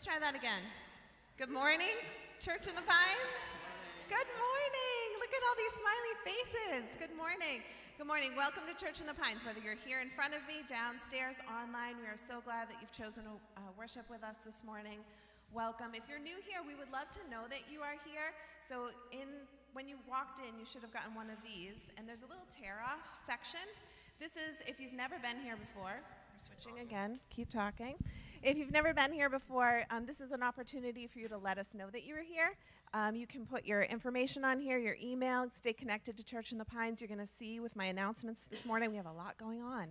Let's try that again. Good morning, Church in the Pines. Good morning. Look at all these smiley faces. Good morning. Good morning. Welcome to Church in the Pines. Whether you're here in front of me, downstairs, online, we are so glad that you've chosen to uh, worship with us this morning. Welcome. If you're new here, we would love to know that you are here. So, in when you walked in, you should have gotten one of these, and there's a little tear off section. This is if you've never been here before. We're switching again. Keep talking. If you've never been here before, um, this is an opportunity for you to let us know that you are here. Um, you can put your information on here, your email, stay connected to Church in the Pines. You're going to see with my announcements this morning, we have a lot going on,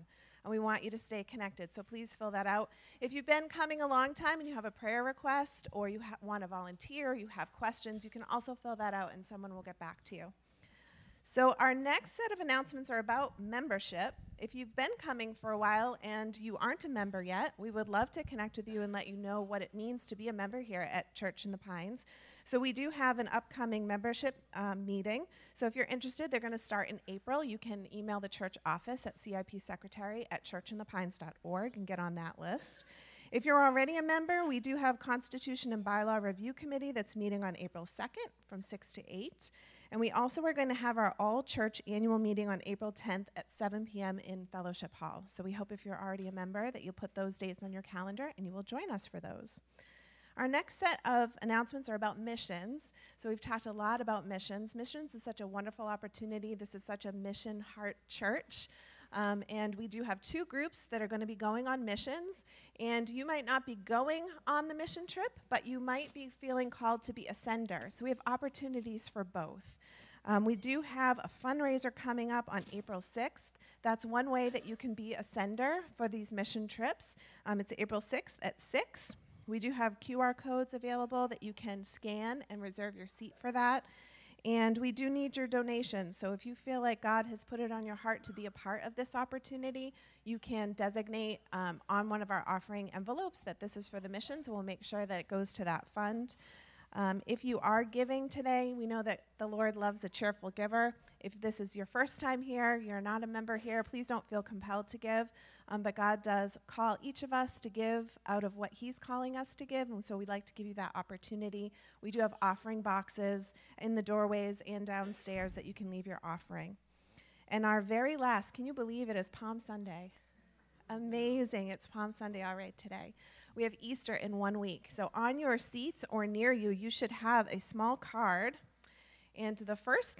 and we want you to stay connected. So please fill that out. If you've been coming a long time and you have a prayer request, or you want to volunteer, you have questions, you can also fill that out, and someone will get back to you. So, our next set of announcements are about membership. If you've been coming for a while and you aren't a member yet, we would love to connect with you and let you know what it means to be a member here at Church in the Pines. So, we do have an upcoming membership um, meeting. So, if you're interested, they're going to start in April. You can email the church office at cipsecretary at churchinthepines.org and get on that list. If you're already a member, we do have Constitution and Bylaw Review Committee that's meeting on April 2nd from 6 to 8. And we also are going to have our all church annual meeting on April 10th at 7 p.m. in Fellowship Hall. So we hope if you're already a member that you'll put those dates on your calendar and you will join us for those. Our next set of announcements are about missions. So we've talked a lot about missions. Missions is such a wonderful opportunity. This is such a mission heart church. Um, and we do have two groups that are going to be going on missions. And you might not be going on the mission trip, but you might be feeling called to be a sender. So we have opportunities for both. Um, we do have a fundraiser coming up on April 6th. That's one way that you can be a sender for these mission trips. Um, it's April 6th at 6. We do have QR codes available that you can scan and reserve your seat for that. And we do need your donations. So if you feel like God has put it on your heart to be a part of this opportunity, you can designate um, on one of our offering envelopes that this is for the missions. We'll make sure that it goes to that fund. Um, if you are giving today, we know that the Lord loves a cheerful giver. If this is your first time here, you're not a member here, please don't feel compelled to give. Um, but God does call each of us to give out of what He's calling us to give, and so we'd like to give you that opportunity. We do have offering boxes in the doorways and downstairs that you can leave your offering. And our very last, can you believe it is Palm Sunday? Amazing. It's Palm Sunday all right today. We have Easter in one week. So on your seats or near you, you should have a small card. And the first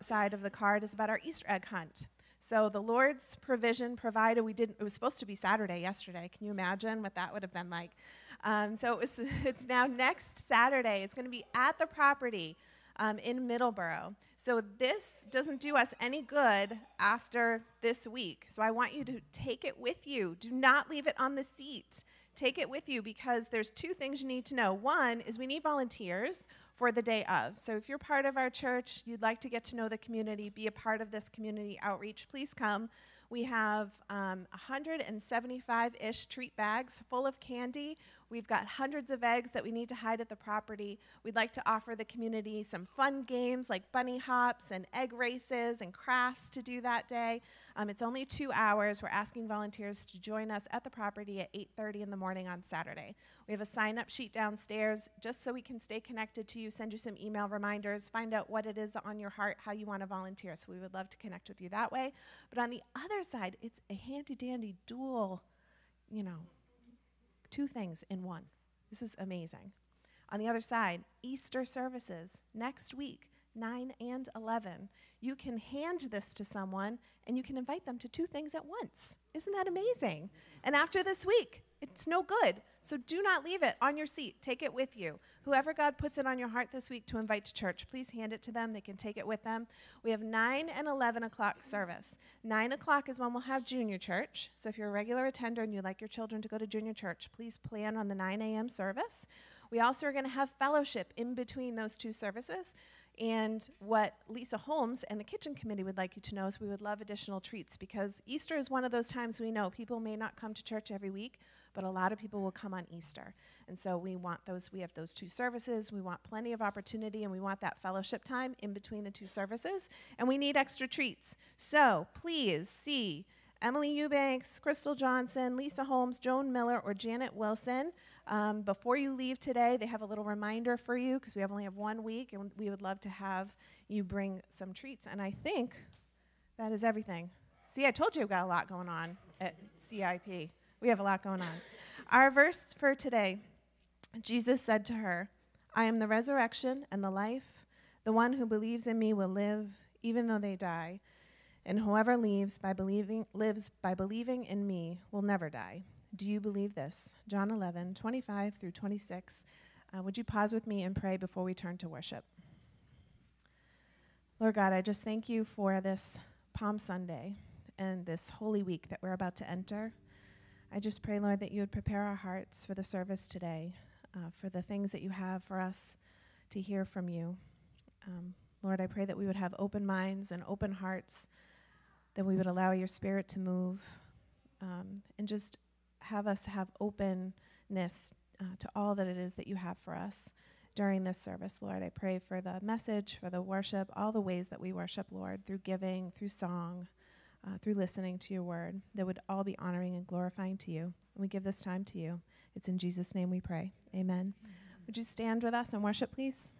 side of the card is about our Easter egg hunt. So the Lord's provision provided. We didn't. It was supposed to be Saturday yesterday. Can you imagine what that would have been like? Um, so it was, it's now next Saturday. It's going to be at the property um, in Middleborough. So this doesn't do us any good after this week. So I want you to take it with you. Do not leave it on the seat. Take it with you because there's two things you need to know. One is we need volunteers for the day of. So if you're part of our church, you'd like to get to know the community, be a part of this community outreach, please come. We have 175 um, ish treat bags full of candy. We've got hundreds of eggs that we need to hide at the property. We'd like to offer the community some fun games like bunny hops and egg races and crafts to do that day. Um, it's only two hours. We're asking volunteers to join us at the property at 8:30 in the morning on Saturday. We have a sign-up sheet downstairs just so we can stay connected to you, send you some email reminders, find out what it is on your heart, how you want to volunteer. So we would love to connect with you that way. But on the other side, it's a handy-dandy dual, you know, two things in one. This is amazing. On the other side, Easter services next week. 9 and 11. You can hand this to someone and you can invite them to two things at once. Isn't that amazing? And after this week, it's no good. So do not leave it on your seat. Take it with you. Whoever God puts it on your heart this week to invite to church, please hand it to them. They can take it with them. We have 9 and 11 o'clock service. 9 o'clock is when we'll have junior church. So if you're a regular attender and you'd like your children to go to junior church, please plan on the 9 a.m. service. We also are going to have fellowship in between those two services. And what Lisa Holmes and the kitchen committee would like you to know is we would love additional treats because Easter is one of those times we know people may not come to church every week, but a lot of people will come on Easter. And so we want those, we have those two services, we want plenty of opportunity, and we want that fellowship time in between the two services, and we need extra treats. So please see Emily Eubanks, Crystal Johnson, Lisa Holmes, Joan Miller, or Janet Wilson. Um, before you leave today, they have a little reminder for you because we have only have one week, and we would love to have you bring some treats. And I think that is everything. See, I told you we've got a lot going on at CIP. We have a lot going on. Our verse for today Jesus said to her, I am the resurrection and the life. The one who believes in me will live, even though they die. And whoever lives by believing, lives by believing in me will never die. Do you believe this? John 11, 25 through 26. Uh, would you pause with me and pray before we turn to worship? Lord God, I just thank you for this Palm Sunday and this Holy Week that we're about to enter. I just pray, Lord, that you would prepare our hearts for the service today, uh, for the things that you have for us to hear from you. Um, Lord, I pray that we would have open minds and open hearts, that we would allow your spirit to move, um, and just have us have openness uh, to all that it is that you have for us during this service, Lord. I pray for the message, for the worship, all the ways that we worship, Lord, through giving, through song, uh, through listening to your word, that would all be honoring and glorifying to you. And we give this time to you. It's in Jesus' name we pray. Amen. Amen. Would you stand with us and worship, please?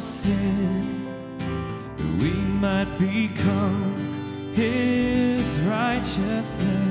sin that we might become his righteousness.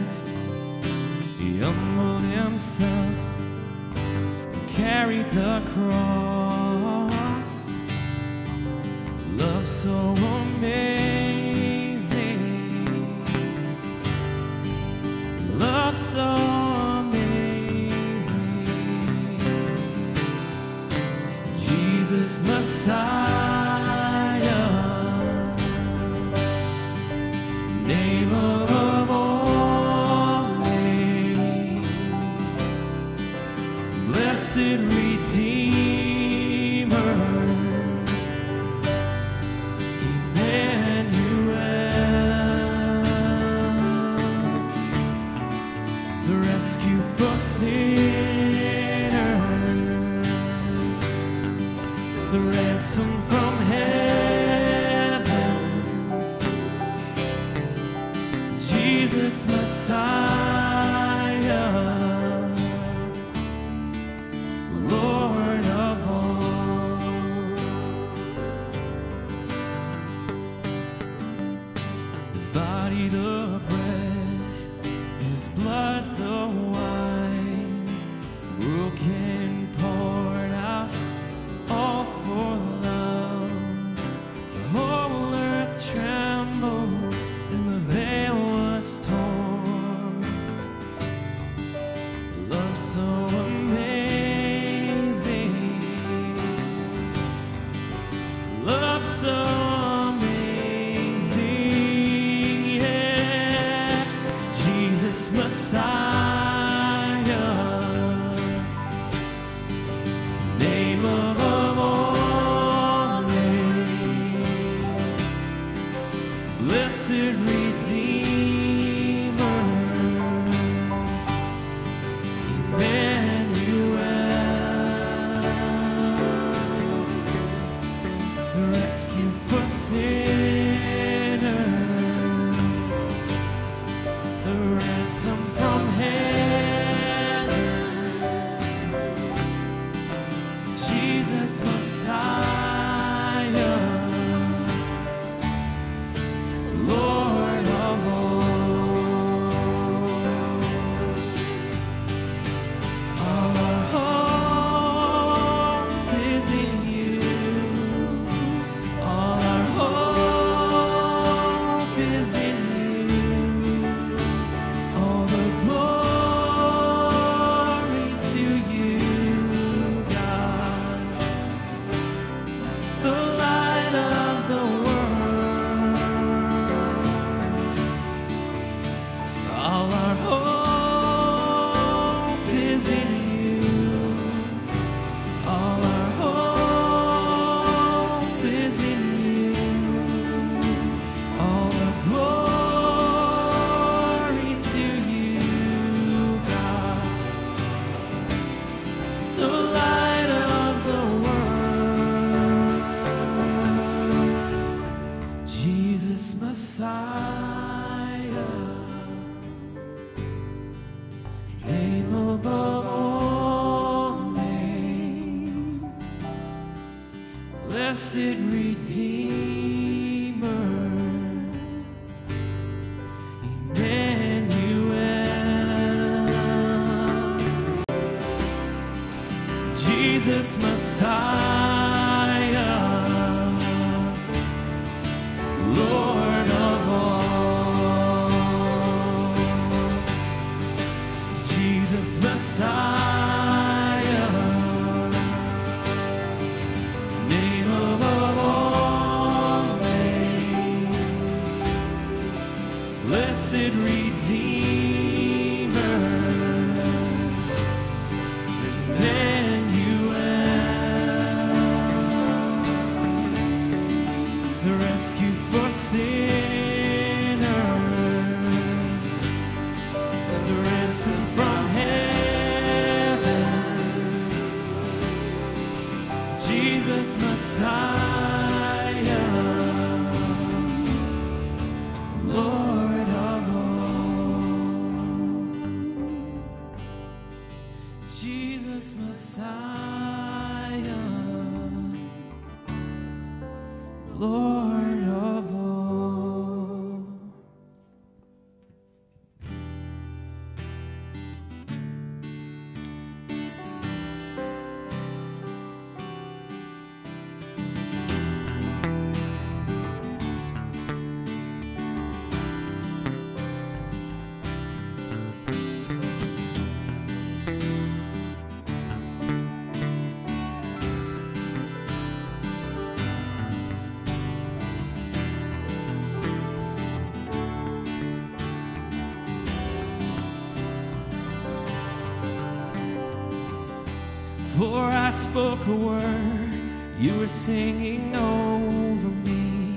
I spoke a word, you were singing over me.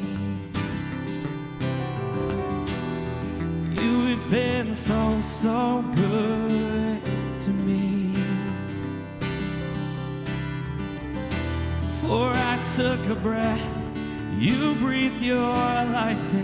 You have been so, so good to me. For I took a breath, you breathed your life in.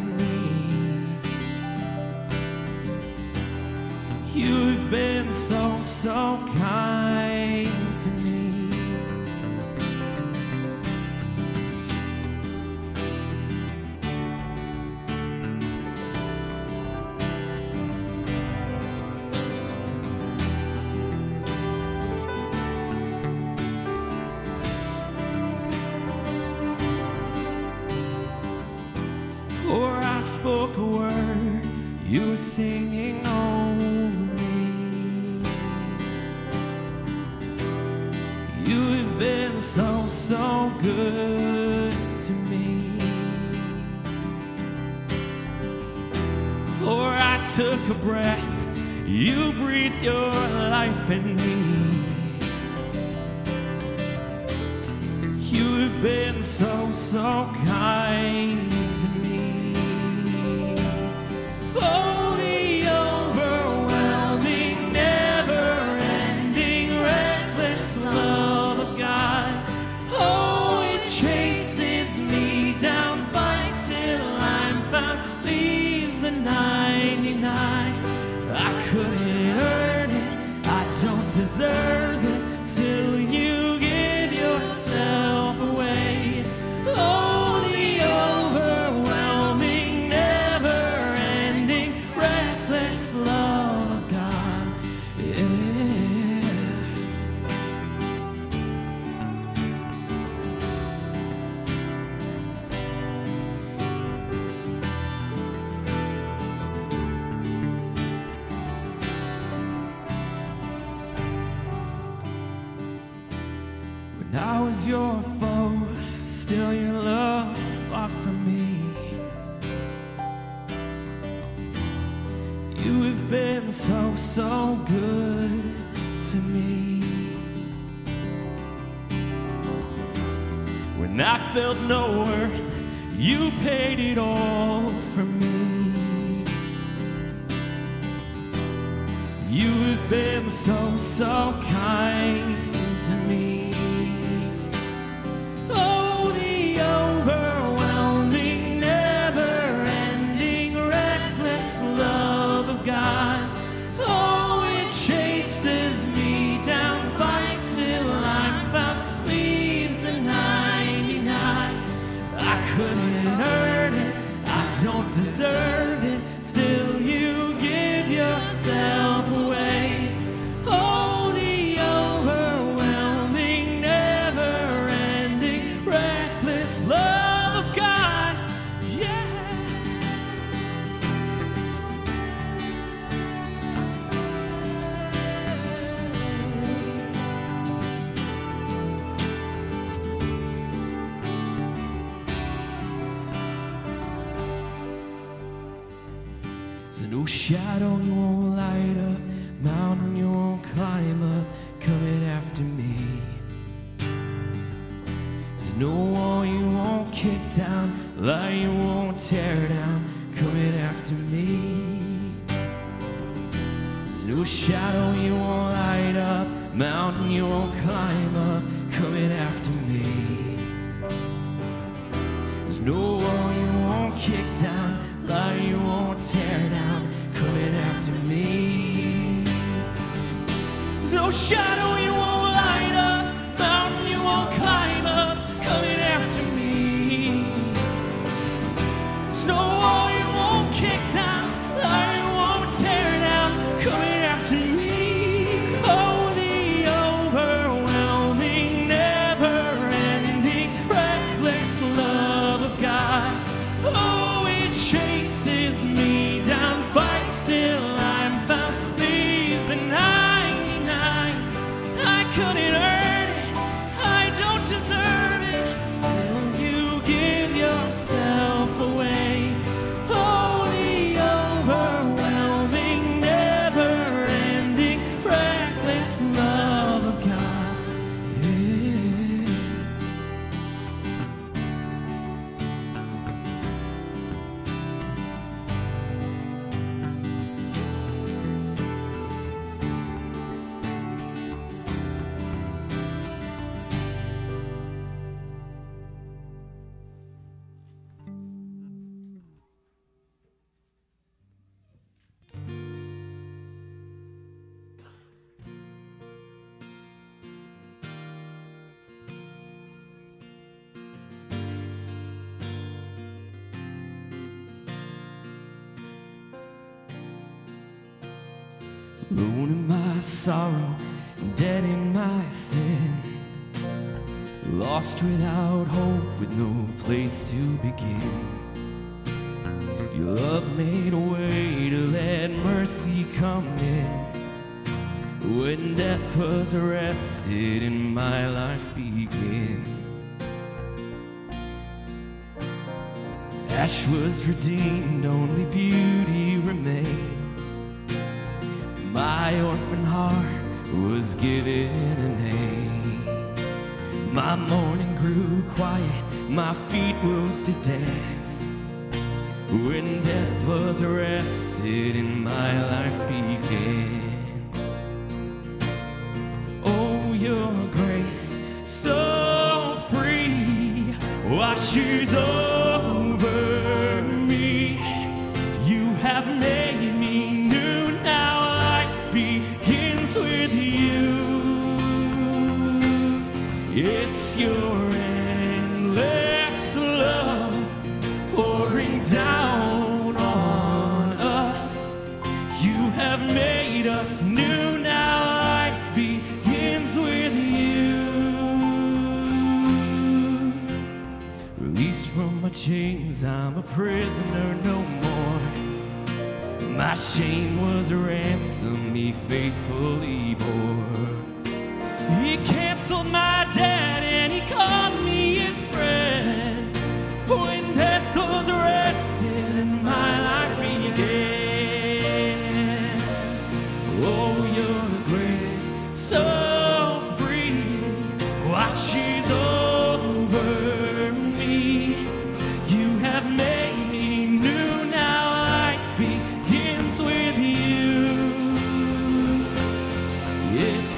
And I was your foe, still your love far from me. You have been so, so good to me. When I felt no worth, you paid it all for me. You have been so, so sorrow, dead in my sin. Lost without hope, with no place to begin. Your love made a way to let mercy come in. When death was arrested and my life began. Ash was redeemed, only beauty remains. My orphan heart was given a name. My morning grew quiet, my feet rose to dance. When death was arrested and my life began. Oh, your grace, so free, washes over prisoner no more. My shame was a ransom he faithfully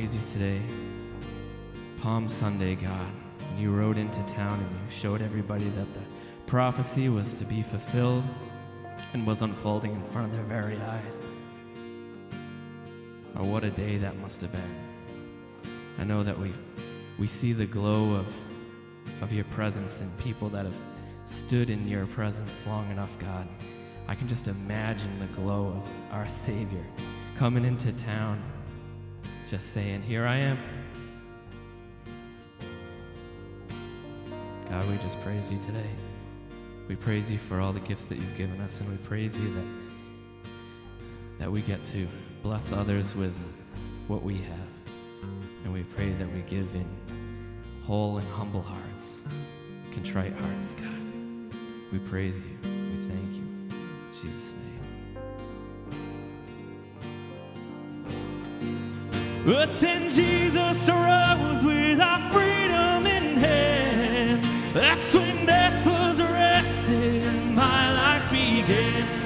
praise you today. Palm Sunday, God, and you rode into town and you showed everybody that the prophecy was to be fulfilled and was unfolding in front of their very eyes. Oh, what a day that must have been. I know that we we see the glow of of your presence and people that have stood in your presence long enough, God. I can just imagine the glow of our Savior coming into town just saying, Here I am. God, we just praise you today. We praise you for all the gifts that you've given us, and we praise you that, that we get to bless others with what we have. And we pray that we give in whole and humble hearts, contrite hearts, God. We praise you. But then Jesus arose with our freedom in hand. That's when death was arrested and my life began.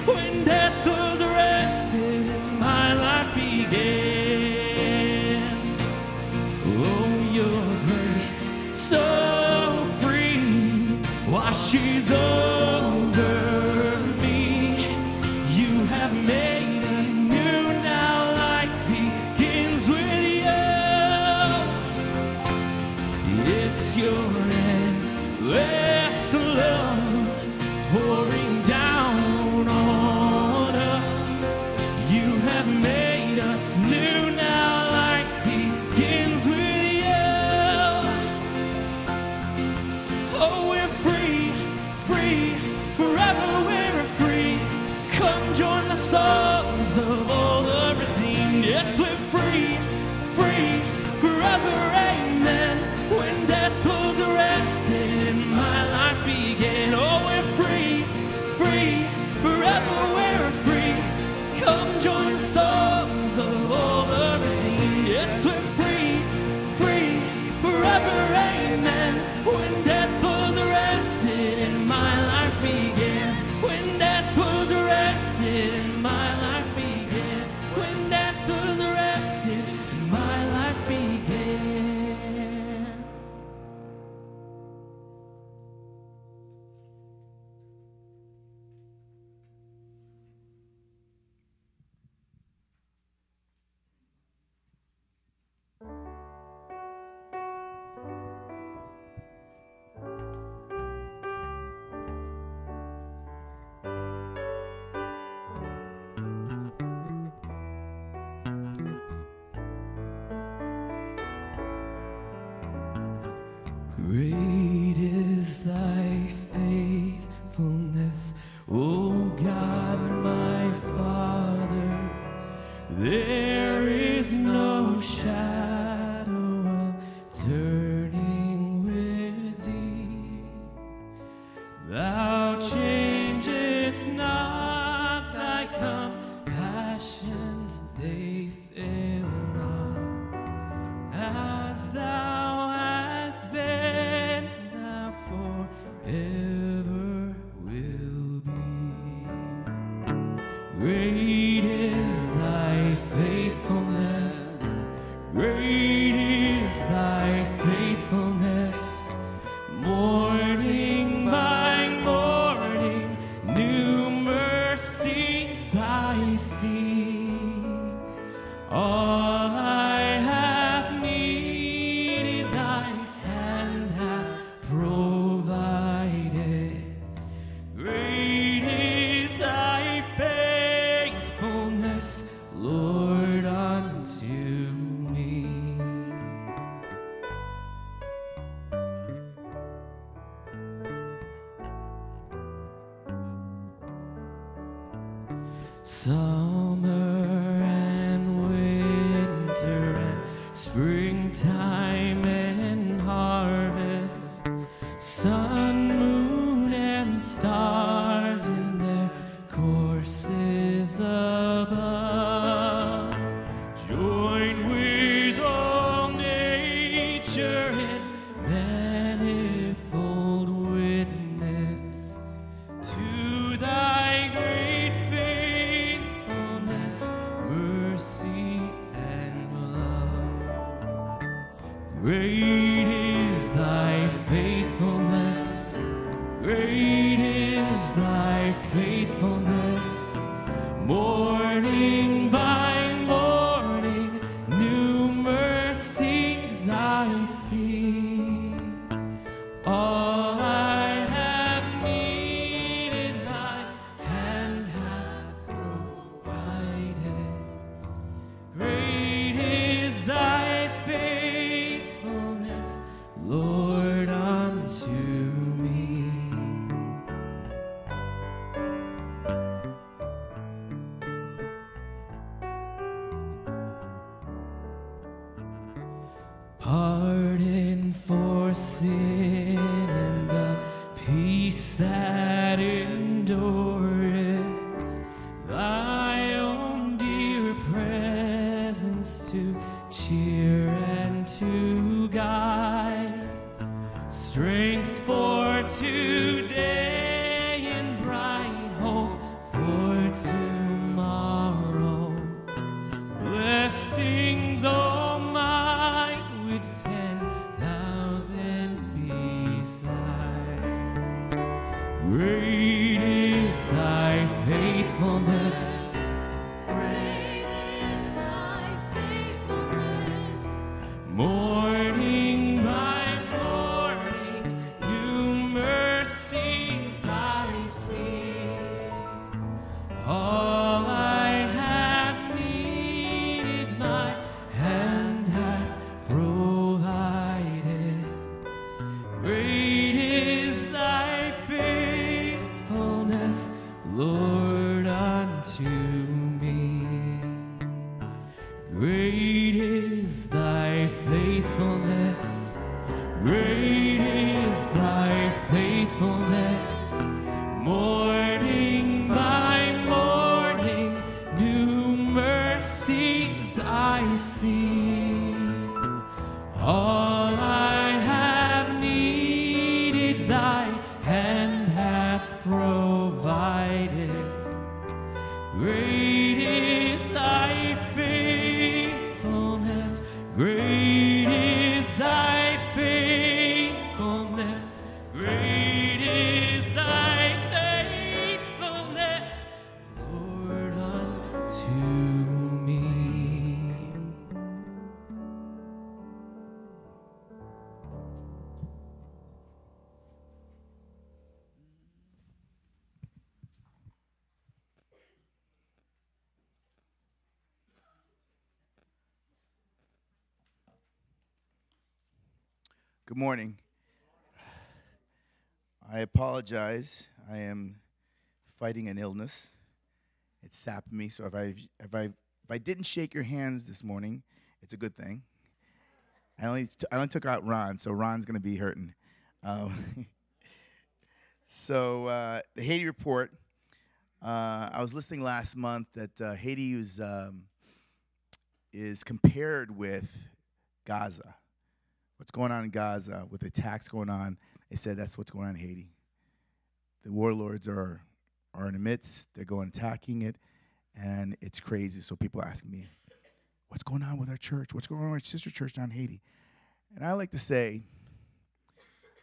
Great is thy faithfulness. Great is thy faithfulness. Good morning. I apologize. I am fighting an illness. It sapped me. So if I if I if I didn't shake your hands this morning, it's a good thing. I only t- I only took out Ron, so Ron's gonna be hurting. Um, so uh, the Haiti report. Uh, I was listening last month that uh, Haiti is um, is compared with Gaza what's going on in Gaza with the attacks going on. They said that's what's going on in Haiti. The warlords are are in the midst. They're going attacking it, and it's crazy. So people are asking me, "What's going on with our church? What's going on with our sister church down in Haiti?" And I like to say,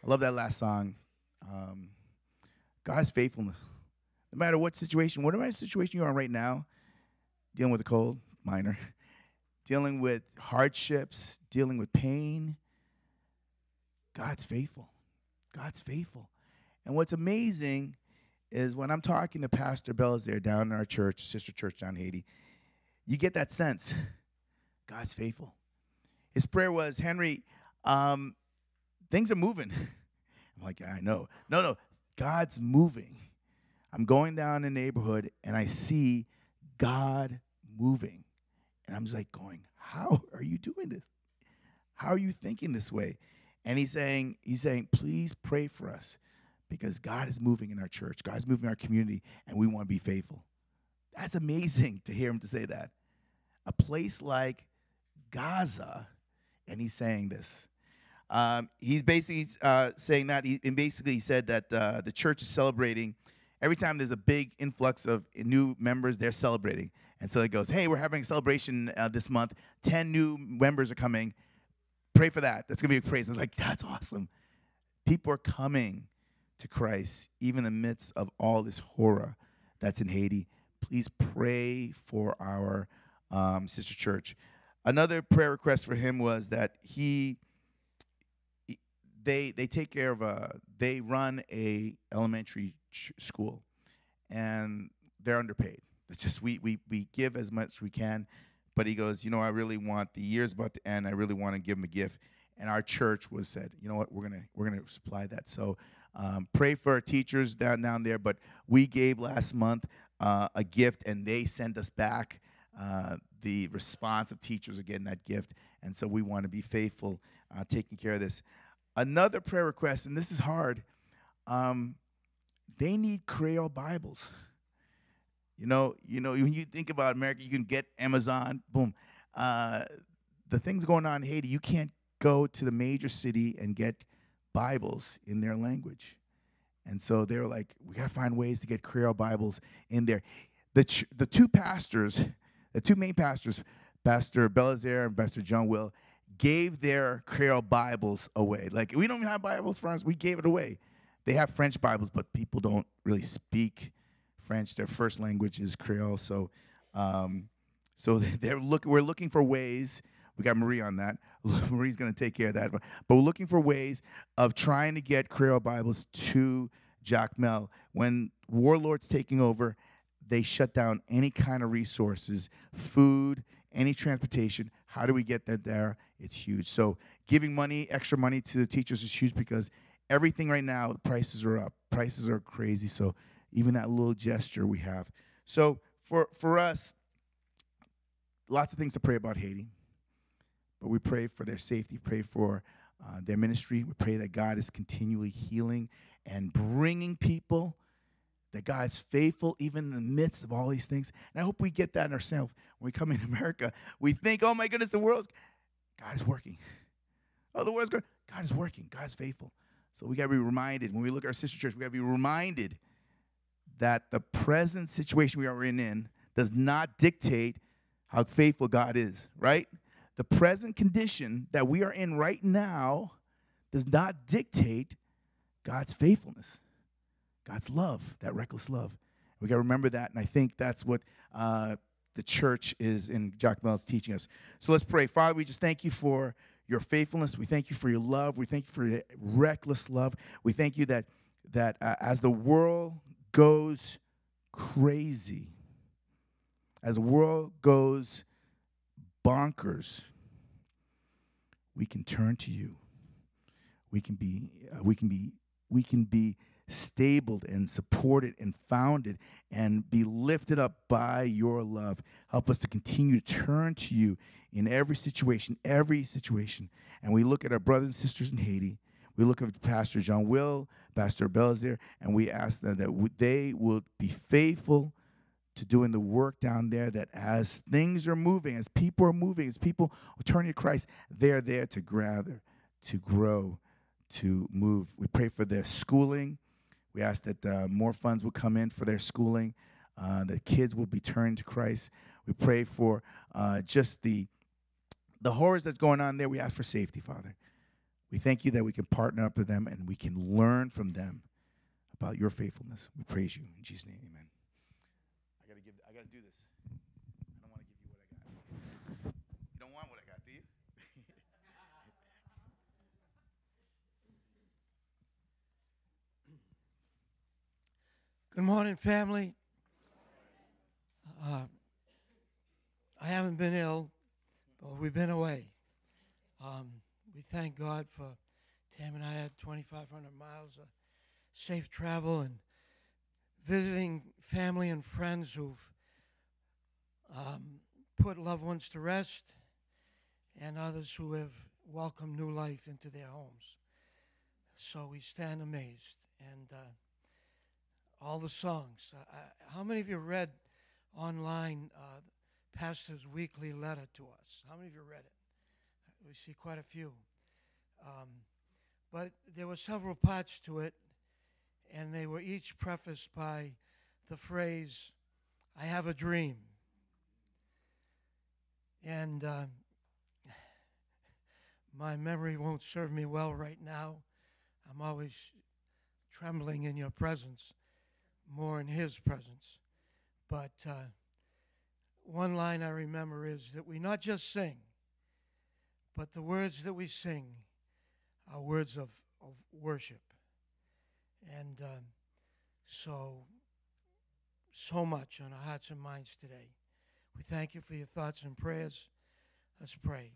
I love that last song. Um, God is faithfulness. No matter what situation, whatever situation you're in right now, dealing with a cold, minor, dealing with hardships, dealing with pain, God's faithful. God's faithful. And what's amazing is when I'm talking to Pastor Bells there down in our church, sister church down Haiti, you get that sense. God's faithful. His prayer was, Henry, um, things are moving. I'm like, I know. No, no, God's moving. I'm going down the neighborhood and I see God moving. And I'm just like going, how are you doing this? How are you thinking this way? And he's saying, he's saying, please pray for us because God is moving in our church. God is moving in our community, and we want to be faithful. That's amazing to hear him to say that. A place like Gaza, and he's saying this. Um, he's basically uh, saying that, he, and basically he said that uh, the church is celebrating. Every time there's a big influx of new members, they're celebrating. And so it goes, hey, we're having a celebration uh, this month. 10 new members are coming. Pray for that. That's going to be a praise. And like, that's awesome. People are coming to Christ, even in the midst of all this horror that's in Haiti. Please pray for our um, sister church. Another prayer request for him was that he, he- they they take care of a they run a elementary ch- school, and they're underpaid. It's just we we we give as much as we can, but he goes, you know, I really want the year's about to end. I really want to give him a gift, and our church was said, you know what, we're gonna we're gonna supply that. So um, pray for our teachers down down there. But we gave last month uh, a gift, and they sent us back uh, the response of teachers getting that gift, and so we want to be faithful, uh, taking care of this. Another prayer request, and this is hard. Um, they need Creole Bibles. You know, you know, when you think about America, you can get Amazon, boom. Uh, the things going on in Haiti, you can't go to the major city and get Bibles in their language. And so they were like, we got to find ways to get Creole Bibles in there. The, ch- the two pastors, the two main pastors, Pastor Belazaire and Pastor John Will, gave their Creole Bibles away. Like, we don't even have Bibles for us, we gave it away. They have French Bibles, but people don't really speak French. Their first language is Creole. So, um, so they're look, we're looking for ways. We got Marie on that. Marie's going to take care of that. But we're looking for ways of trying to get Creole Bibles to Jacmel. When warlords taking over, they shut down any kind of resources, food, any transportation. How do we get that there? It's huge. So giving money, extra money to the teachers is huge because everything right now, prices are up. Prices are crazy. So even that little gesture we have. So for for us, lots of things to pray about Haiti. But we pray for their safety, pray for uh, their ministry. We pray that God is continually healing and bringing people, that God is faithful even in the midst of all these things. And I hope we get that in ourselves. When we come in America, we think, oh my goodness, the world's, God is working. Oh, the world's good. God is working. God is faithful. So we got to be reminded, when we look at our sister church, we got to be reminded that the present situation we are in, in does not dictate how faithful God is, right? The present condition that we are in right now does not dictate God's faithfulness, God's love, that reckless love. We got to remember that, and I think that's what uh, the church is in Jack is teaching us. So let's pray. Father, we just thank you for your faithfulness. We thank you for your love. We thank you for your reckless love. We thank you that that uh, as the world goes crazy, as the world goes bonkers, we can turn to you. We can be uh, we can be we can be stabled and supported and founded and be lifted up by your love. Help us to continue to turn to you in every situation, every situation. And we look at our brothers and sisters in Haiti. We look at Pastor John Will, Pastor Belazaire, and we ask them that they will be faithful to doing the work down there that as things are moving, as people are moving, as people turning to Christ, they're there to gather, to grow, to move. We pray for their schooling. We ask that uh, more funds will come in for their schooling, uh, that kids will be turned to Christ. We pray for uh, just the the horrors that's going on there. We ask for safety, Father. We thank you that we can partner up with them and we can learn from them about your faithfulness. We praise you in Jesus' name, Amen. I gotta give. I gotta do this. I don't want to give you what I got. You don't want what I got, do you? Good morning, family. Uh, I haven't been ill, but we've been away. Um, we thank God for Tam and I had 2,500 miles of safe travel and visiting family and friends who've um, put loved ones to rest and others who have welcomed new life into their homes. So we stand amazed. And uh, all the songs. Uh, how many of you read online uh, Pastor's weekly letter to us? How many of you read it? We see quite a few. Um, but there were several parts to it, and they were each prefaced by the phrase, I have a dream. And uh, my memory won't serve me well right now. I'm always trembling in your presence more in His presence. But uh, one line I remember is that we not just sing, but the words that we sing are words of, of worship. And uh, so, so much on our hearts and minds today. We thank you for your thoughts and prayers. Let's pray.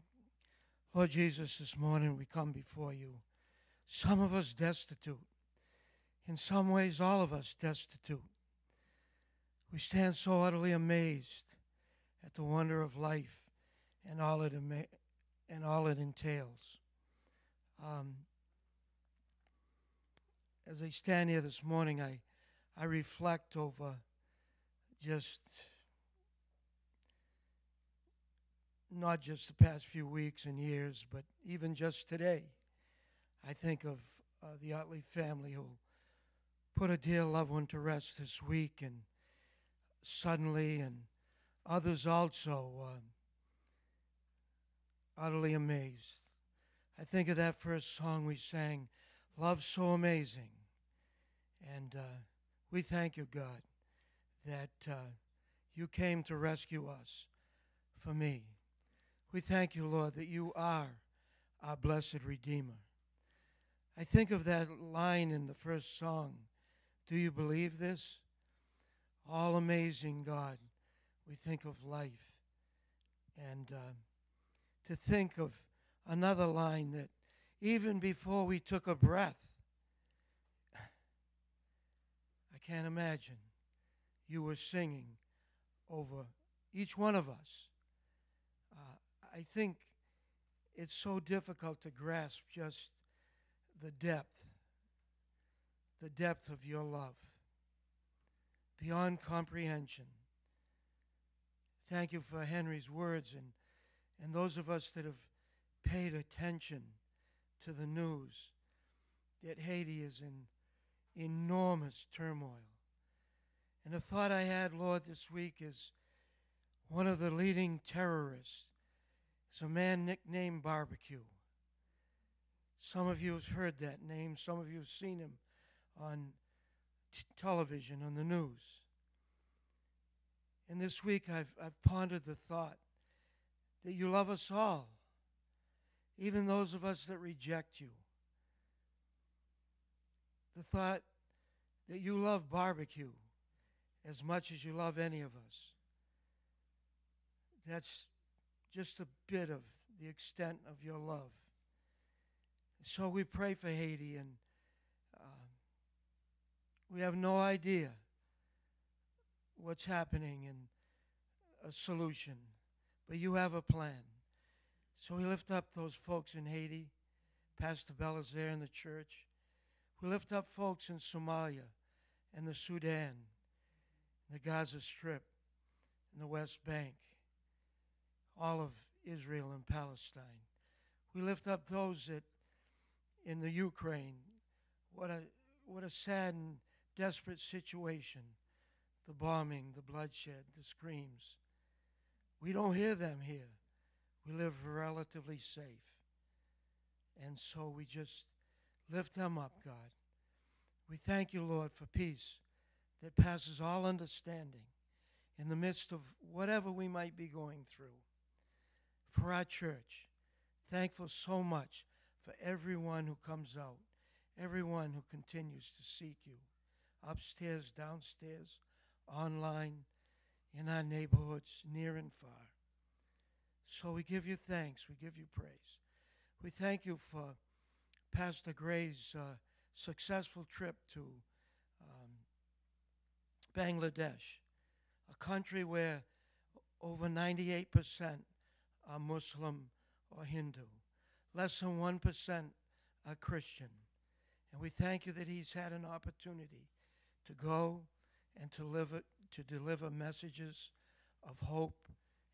Lord Jesus, this morning we come before you. Some of us destitute in some ways, all of us destitute. We stand so utterly amazed at the wonder of life and all it, ama- and all it entails. Um, as I stand here this morning, I, I reflect over just not just the past few weeks and years, but even just today. I think of uh, the Otley family who put a dear loved one to rest this week, and suddenly, and others also uh, utterly amazed. I think of that first song we sang, Love So Amazing. And uh, we thank you, God, that uh, you came to rescue us for me. We thank you, Lord, that you are our blessed Redeemer. I think of that line in the first song Do you believe this? All amazing God, we think of life. And uh, to think of another line that even before we took a breath, I can't imagine you were singing over each one of us. Uh, I think it's so difficult to grasp just the depth, the depth of your love, beyond comprehension. Thank you for Henry's words and, and those of us that have paid attention to the news that Haiti is in enormous turmoil. And the thought I had, Lord, this week is one of the leading terrorists is a man nicknamed Barbecue. Some of you have heard that name, some of you have seen him on t- television, on the news. And this week I've, I've pondered the thought that you love us all, even those of us that reject you. The thought that you love barbecue as much as you love any of us. That's just a bit of the extent of your love. So we pray for Haiti, and uh, we have no idea what's happening and a solution, but you have a plan. So we lift up those folks in Haiti. Pastor there in the church. We lift up folks in Somalia and the Sudan, the Gaza Strip, and the West Bank, all of Israel and Palestine. We lift up those that in the Ukraine. What a what a sad and desperate situation. The bombing, the bloodshed, the screams. We don't hear them here. We live relatively safe. And so we just lift them up, God. We thank you, Lord, for peace that passes all understanding in the midst of whatever we might be going through. For our church, thankful so much for everyone who comes out, everyone who continues to seek you, upstairs, downstairs, online, in our neighborhoods, near and far. So we give you thanks, we give you praise. We thank you for Pastor Gray's uh, successful trip to um, Bangladesh, a country where over 98% are Muslim or Hindu less than 1% are Christian. And we thank you that he's had an opportunity to go and to, live it, to deliver messages of hope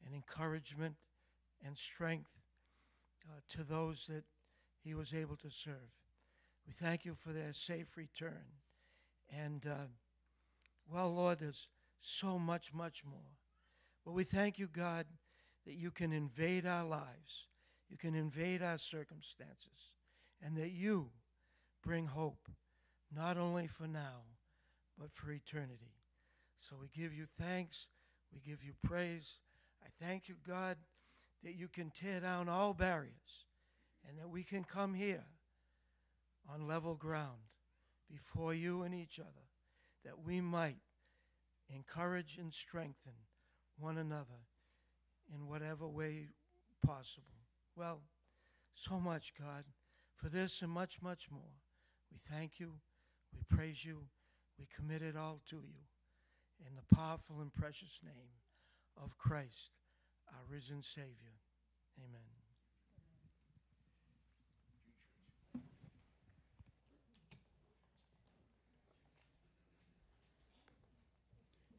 and encouragement and strength uh, to those that he was able to serve. We thank you for their safe return. And, uh, well, Lord, there's so much, much more. But we thank you, God, that you can invade our lives you can invade our circumstances, and that you bring hope, not only for now, but for eternity. So we give you thanks. We give you praise. I thank you, God, that you can tear down all barriers and that we can come here on level ground before you and each other, that we might encourage and strengthen one another in whatever way possible. Well, so much, God, for this and much, much more. We thank you. We praise you. We commit it all to you. In the powerful and precious name of Christ, our risen Savior. Amen.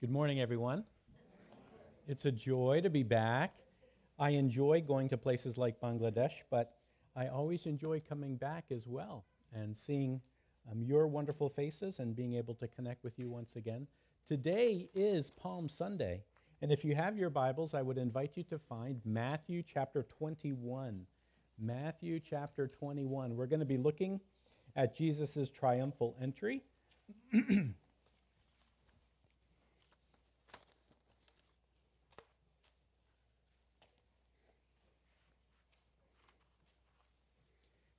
Good morning, everyone. It's a joy to be back. I enjoy going to places like Bangladesh, but I always enjoy coming back as well and seeing um, your wonderful faces and being able to connect with you once again. Today is Palm Sunday. And if you have your Bibles, I would invite you to find Matthew chapter 21. Matthew chapter 21. We're going to be looking at Jesus' triumphal entry.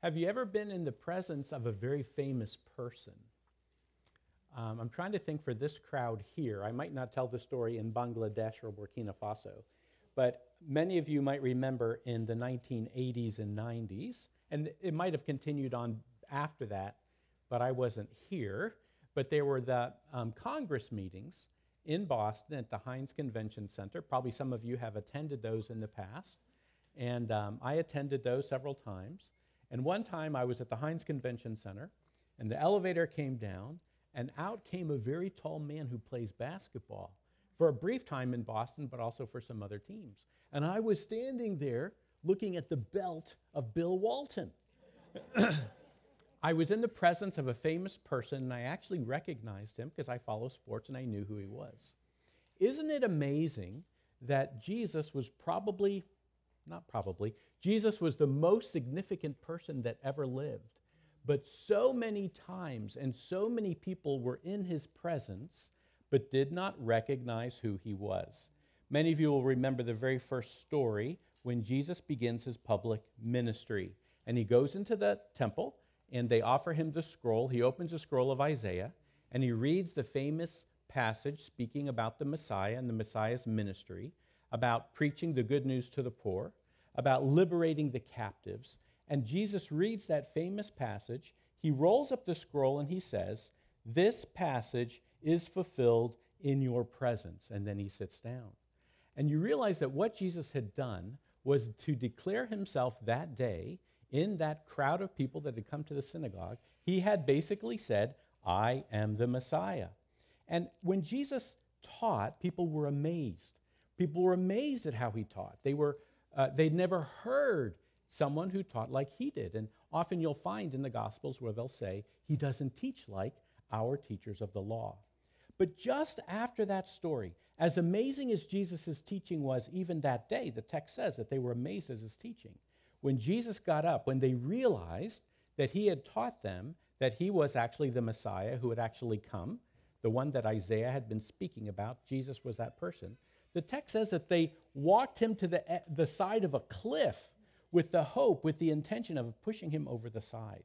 Have you ever been in the presence of a very famous person? Um, I'm trying to think for this crowd here. I might not tell the story in Bangladesh or Burkina Faso, but many of you might remember in the 1980s and 90s, and it might have continued on after that, but I wasn't here. But there were the um, Congress meetings in Boston at the Hynes Convention Center. Probably some of you have attended those in the past, and um, I attended those several times. And one time I was at the Hynes Convention Center, and the elevator came down, and out came a very tall man who plays basketball for a brief time in Boston, but also for some other teams. And I was standing there looking at the belt of Bill Walton. I was in the presence of a famous person, and I actually recognized him because I follow sports and I knew who he was. Isn't it amazing that Jesus was probably not probably, Jesus was the most significant person that ever lived. But so many times and so many people were in his presence, but did not recognize who he was. Many of you will remember the very first story when Jesus begins his public ministry. And he goes into the temple and they offer him the scroll. He opens the scroll of Isaiah and he reads the famous passage speaking about the Messiah and the Messiah's ministry about preaching the good news to the poor, about liberating the captives. And Jesus reads that famous passage. He rolls up the scroll and he says, This passage is fulfilled in your presence. And then he sits down. And you realize that what Jesus had done was to declare himself that day in that crowd of people that had come to the synagogue. He had basically said, I am the Messiah. And when Jesus taught, people were amazed. People were amazed at how he taught. They were, uh, they'd never heard someone who taught like he did. And often you'll find in the Gospels where they'll say, he doesn't teach like our teachers of the law. But just after that story, as amazing as Jesus' teaching was even that day, the text says that they were amazed at his teaching. When Jesus got up, when they realized that he had taught them that he was actually the Messiah who had actually come, the one that Isaiah had been speaking about, Jesus was that person the text says that they walked him to the, the side of a cliff with the hope, with the intention of pushing him over the side.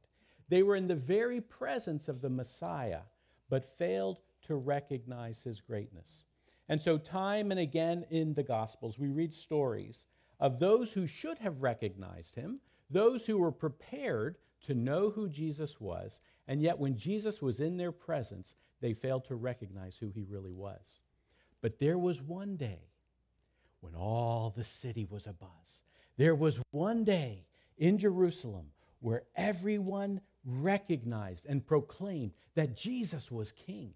They were in the very presence of the Messiah, but failed to recognize his greatness. And so, time and again in the Gospels, we read stories of those who should have recognized him, those who were prepared to know who Jesus was, and yet when Jesus was in their presence, they failed to recognize who he really was. But there was one day when all the city was abuzz. There was one day in Jerusalem where everyone recognized and proclaimed that Jesus was king.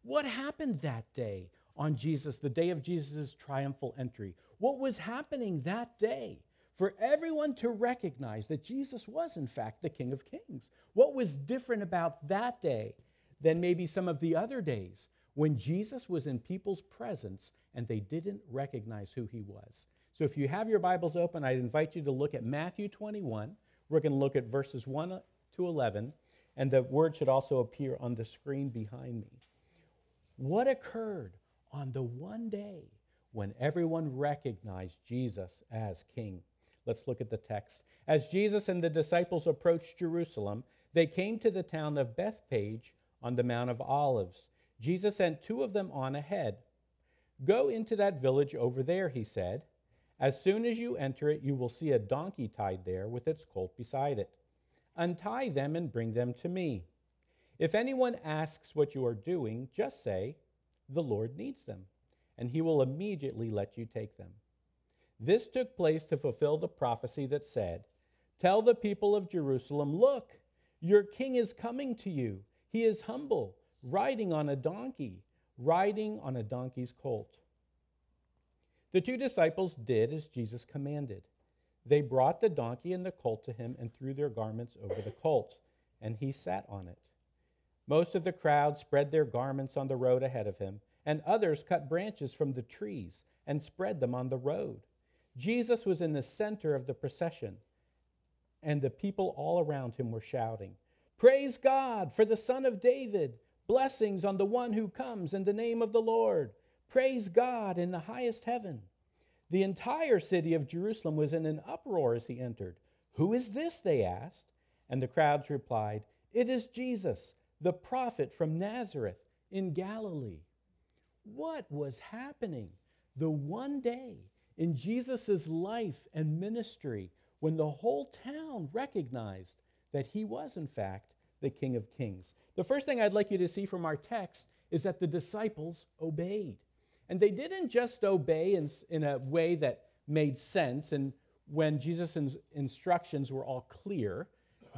What happened that day on Jesus, the day of Jesus' triumphal entry? What was happening that day for everyone to recognize that Jesus was, in fact, the King of Kings? What was different about that day than maybe some of the other days when Jesus was in people's presence and they didn't recognize who he was. So if you have your Bibles open, I'd invite you to look at Matthew 21. We're going to look at verses 1 to 11, and the word should also appear on the screen behind me. What occurred on the one day when everyone recognized Jesus as king? Let's look at the text. As Jesus and the disciples approached Jerusalem, they came to the town of Bethphage on the Mount of Olives. Jesus sent two of them on ahead. Go into that village over there, he said. As soon as you enter it, you will see a donkey tied there with its colt beside it. Untie them and bring them to me. If anyone asks what you are doing, just say, The Lord needs them, and he will immediately let you take them. This took place to fulfill the prophecy that said, Tell the people of Jerusalem, Look, your king is coming to you. He is humble riding on a donkey, riding on a donkey's colt. The two disciples did as Jesus commanded. They brought the donkey and the colt to him and threw their garments over the colt, and he sat on it. Most of the crowd spread their garments on the road ahead of him, and others cut branches from the trees and spread them on the road. Jesus was in the center of the procession, and the people all around him were shouting, Praise God for the Son of David! Blessings on the one who comes in the name of the Lord! Praise God in the highest heaven! The entire city of Jerusalem was in an uproar as he entered. Who is this? They asked. And the crowds replied, It is Jesus, the prophet from Nazareth in Galilee. What was happening the one day in Jesus' life and ministry when the whole town recognized that he was, in fact, the King of Kings? The first thing I'd like you to see from our text is that the disciples obeyed. And they didn't just obey in, in a way that made sense and when Jesus' instructions were all clear,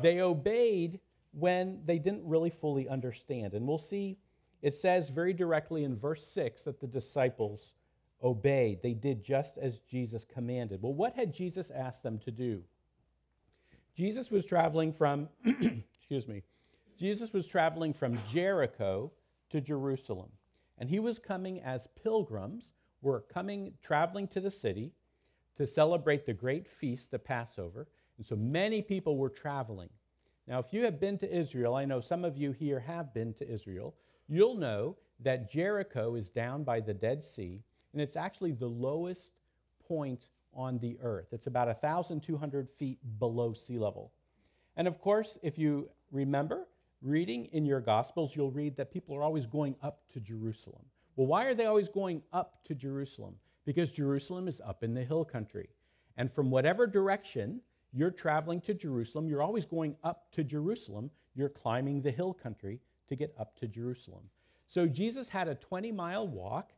they obeyed when they didn't really fully understand. And we'll see it says very directly in verse 6 that the disciples obeyed. They did just as Jesus commanded. Well, what had Jesus asked them to do? Jesus was traveling from, excuse me, Jesus was traveling from Jericho to Jerusalem. And he was coming as pilgrims were coming, traveling to the city to celebrate the great feast, the Passover. And so many people were traveling. Now, if you have been to Israel, I know some of you here have been to Israel, you'll know that Jericho is down by the Dead Sea, and it's actually the lowest point on the earth. It's about 1,200 feet below sea level. And of course, if you remember, reading in your Gospels, you'll read that people are always going up to Jerusalem. Well, why are they always going up to Jerusalem? Because Jerusalem is up in the hill country. And from whatever direction you're traveling to Jerusalem, you're always going up to Jerusalem. You're climbing the hill country to get up to Jerusalem. So Jesus had a 20 mile walk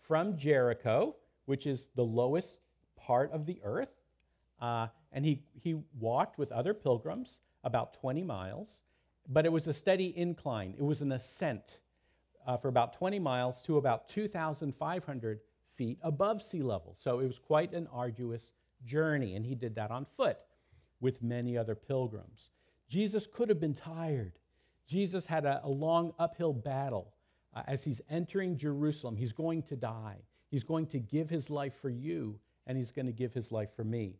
from Jericho, which is the lowest part of the earth. Uh, and he, he walked with other pilgrims about 20 miles but it was a steady incline. It was an ascent uh, for about 20 miles to about 2,500 feet above sea level. So it was quite an arduous journey, and he did that on foot with many other pilgrims. Jesus could have been tired. Jesus had a, a long uphill battle uh, as he's entering Jerusalem. He's going to die. He's going to give his life for you, and he's going to give his life for me.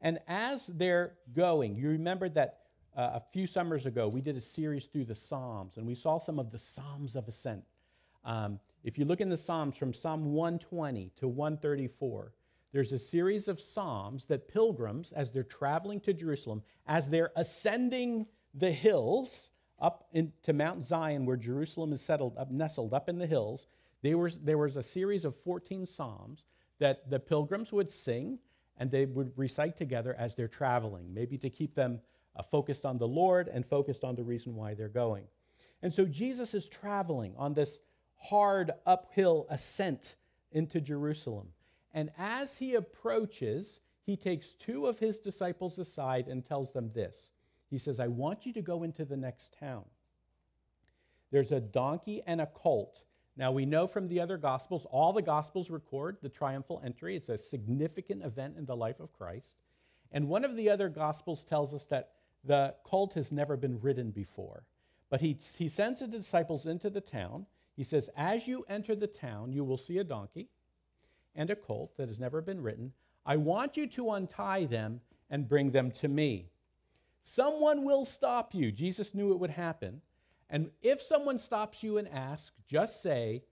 And as they're going, you remember that uh, a few summers ago, we did a series through the Psalms, and we saw some of the Psalms of Ascent. Um, if you look in the Psalms from Psalm 120 to 134, there's a series of Psalms that pilgrims, as they're traveling to Jerusalem, as they're ascending the hills up into Mount Zion, where Jerusalem is settled up, nestled up in the hills, there was, there was a series of 14 Psalms that the pilgrims would sing and they would recite together as they're traveling, maybe to keep them uh, focused on the Lord and focused on the reason why they're going. And so Jesus is traveling on this hard uphill ascent into Jerusalem. And as he approaches, he takes two of his disciples aside and tells them this. He says, I want you to go into the next town. There's a donkey and a colt. Now, we know from the other Gospels, all the Gospels record the triumphal entry. It's a significant event in the life of Christ. And one of the other Gospels tells us that the colt has never been ridden before. But he, he sends the disciples into the town. He says, As you enter the town, you will see a donkey and a colt that has never been ridden. I want you to untie them and bring them to me. Someone will stop you. Jesus knew it would happen. And if someone stops you and asks, just say,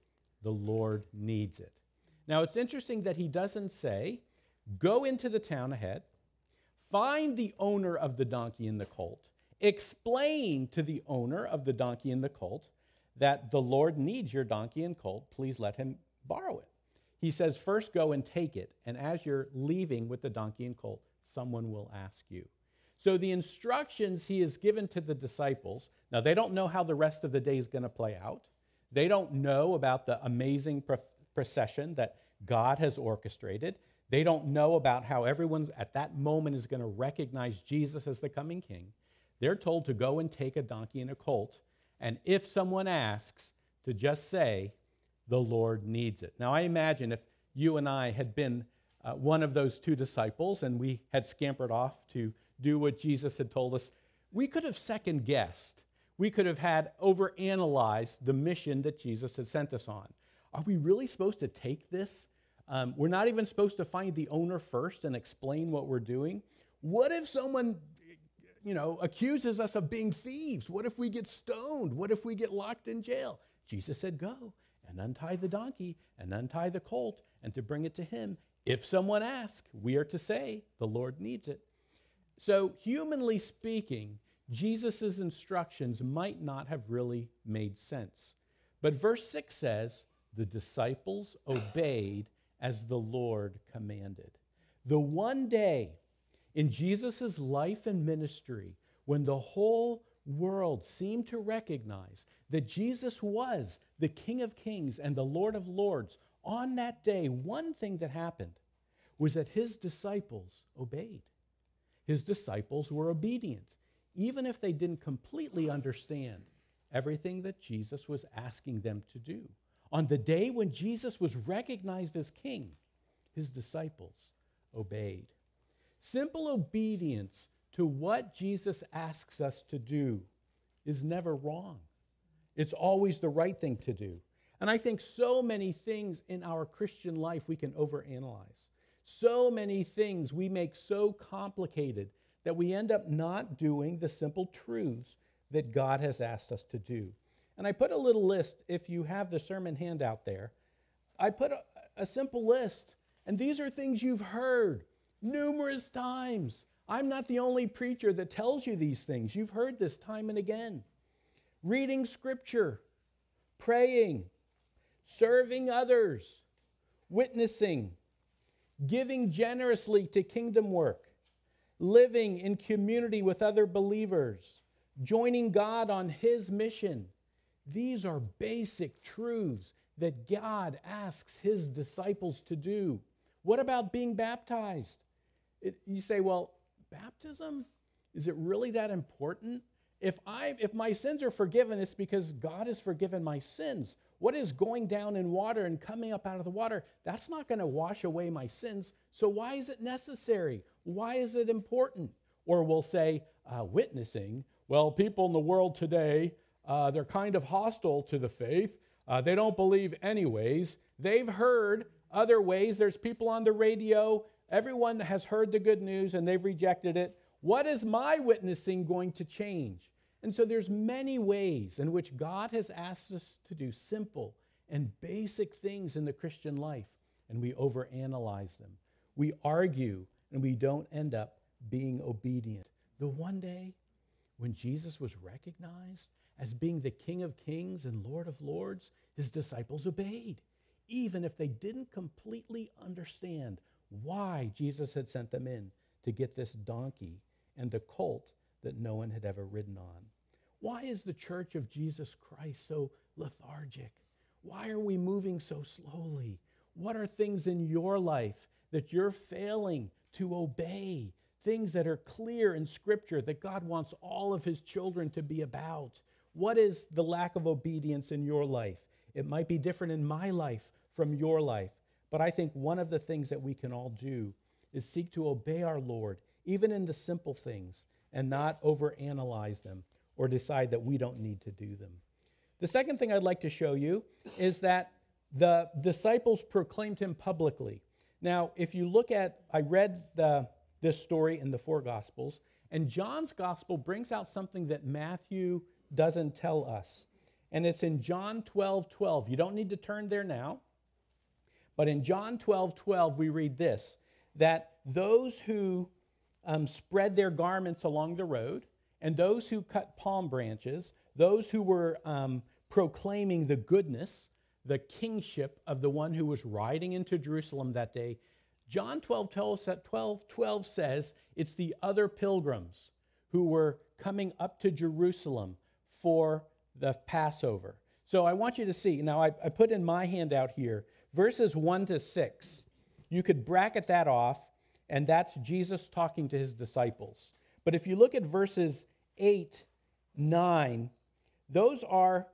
The Lord needs it. Now, it's interesting that he doesn't say, Go into the town ahead find the owner of the donkey and the colt, explain to the owner of the donkey and the colt that the Lord needs your donkey and colt. Please let him borrow it. He says, First go and take it, and as you're leaving with the donkey and colt, someone will ask you. So the instructions he has given to the disciples, now they don't know how the rest of the day is going to play out. They don't know about the amazing procession that God has orchestrated. They don't know about how everyone's at that moment is going to recognize Jesus as the coming king. They're told to go and take a donkey and a colt, and if someone asks, to just say, the Lord needs it. Now, I imagine if you and I had been uh, one of those two disciples and we had scampered off to do what Jesus had told us, we could have second guessed. we could have had overanalyzed the mission that Jesus had sent us on. Are we really supposed to take this? Um, we're not even supposed to find the owner first and explain what we're doing. What if someone, you know, accuses us of being thieves? What if we get stoned? What if we get locked in jail? Jesus said, Go and untie the donkey and untie the colt and to bring it to him. If someone asks, we are to say, The Lord needs it. So, humanly speaking, Jesus' instructions might not have really made sense. But verse 6 says, The disciples obeyed as the Lord commanded. The one day in Jesus' life and ministry when the whole world seemed to recognize that Jesus was the King of Kings and the Lord of Lords, on that day, one thing that happened was that his disciples obeyed. His disciples were obedient, even if they didn't completely understand everything that Jesus was asking them to do. On the day when Jesus was recognized as king, his disciples obeyed. Simple obedience to what Jesus asks us to do is never wrong. It's always the right thing to do. And I think so many things in our Christian life we can overanalyze. So many things we make so complicated that we end up not doing the simple truths that God has asked us to do. And I put a little list, if you have the sermon handout there, I put a, a simple list. And these are things you've heard numerous times. I'm not the only preacher that tells you these things. You've heard this time and again. Reading scripture, praying, serving others, witnessing, giving generously to kingdom work, living in community with other believers, joining God on His mission. These are basic truths that God asks His disciples to do. What about being baptized? It, you say, well, baptism? Is it really that important? If, I, if my sins are forgiven, it's because God has forgiven my sins. What is going down in water and coming up out of the water? That's not going to wash away my sins. So, why is it necessary? Why is it important? Or we'll say, uh, witnessing. Well, people in the world today, uh, they're kind of hostile to the faith. Uh, they don't believe, anyways. They've heard other ways. There's people on the radio. Everyone has heard the good news and they've rejected it. What is my witnessing going to change? And so there's many ways in which God has asked us to do simple and basic things in the Christian life, and we overanalyze them. We argue and we don't end up being obedient. The one day when Jesus was recognized as being the King of Kings and Lord of Lords, his disciples obeyed, even if they didn't completely understand why Jesus had sent them in to get this donkey and the colt that no one had ever ridden on. Why is the church of Jesus Christ so lethargic? Why are we moving so slowly? What are things in your life that you're failing to obey? Things that are clear in Scripture that God wants all of His children to be about. What is the lack of obedience in your life? It might be different in my life from your life, but I think one of the things that we can all do is seek to obey our Lord, even in the simple things, and not overanalyze them or decide that we don't need to do them. The second thing I'd like to show you is that the disciples proclaimed him publicly. Now, if you look at, I read the, this story in the four Gospels, and John's Gospel brings out something that Matthew doesn't tell us. And it's in John 12 12. You don't need to turn there now. But in John 12 12, we read this that those who um, spread their garments along the road, and those who cut palm branches, those who were um, proclaiming the goodness, the kingship of the one who was riding into Jerusalem that day, John 12, 12, 12, 12 says it's the other pilgrims who were coming up to Jerusalem for the Passover. So I want you to see. Now, I, I put in my handout here verses 1 to 6. You could bracket that off, and that's Jesus talking to his disciples. But if you look at verses 8, 9, those are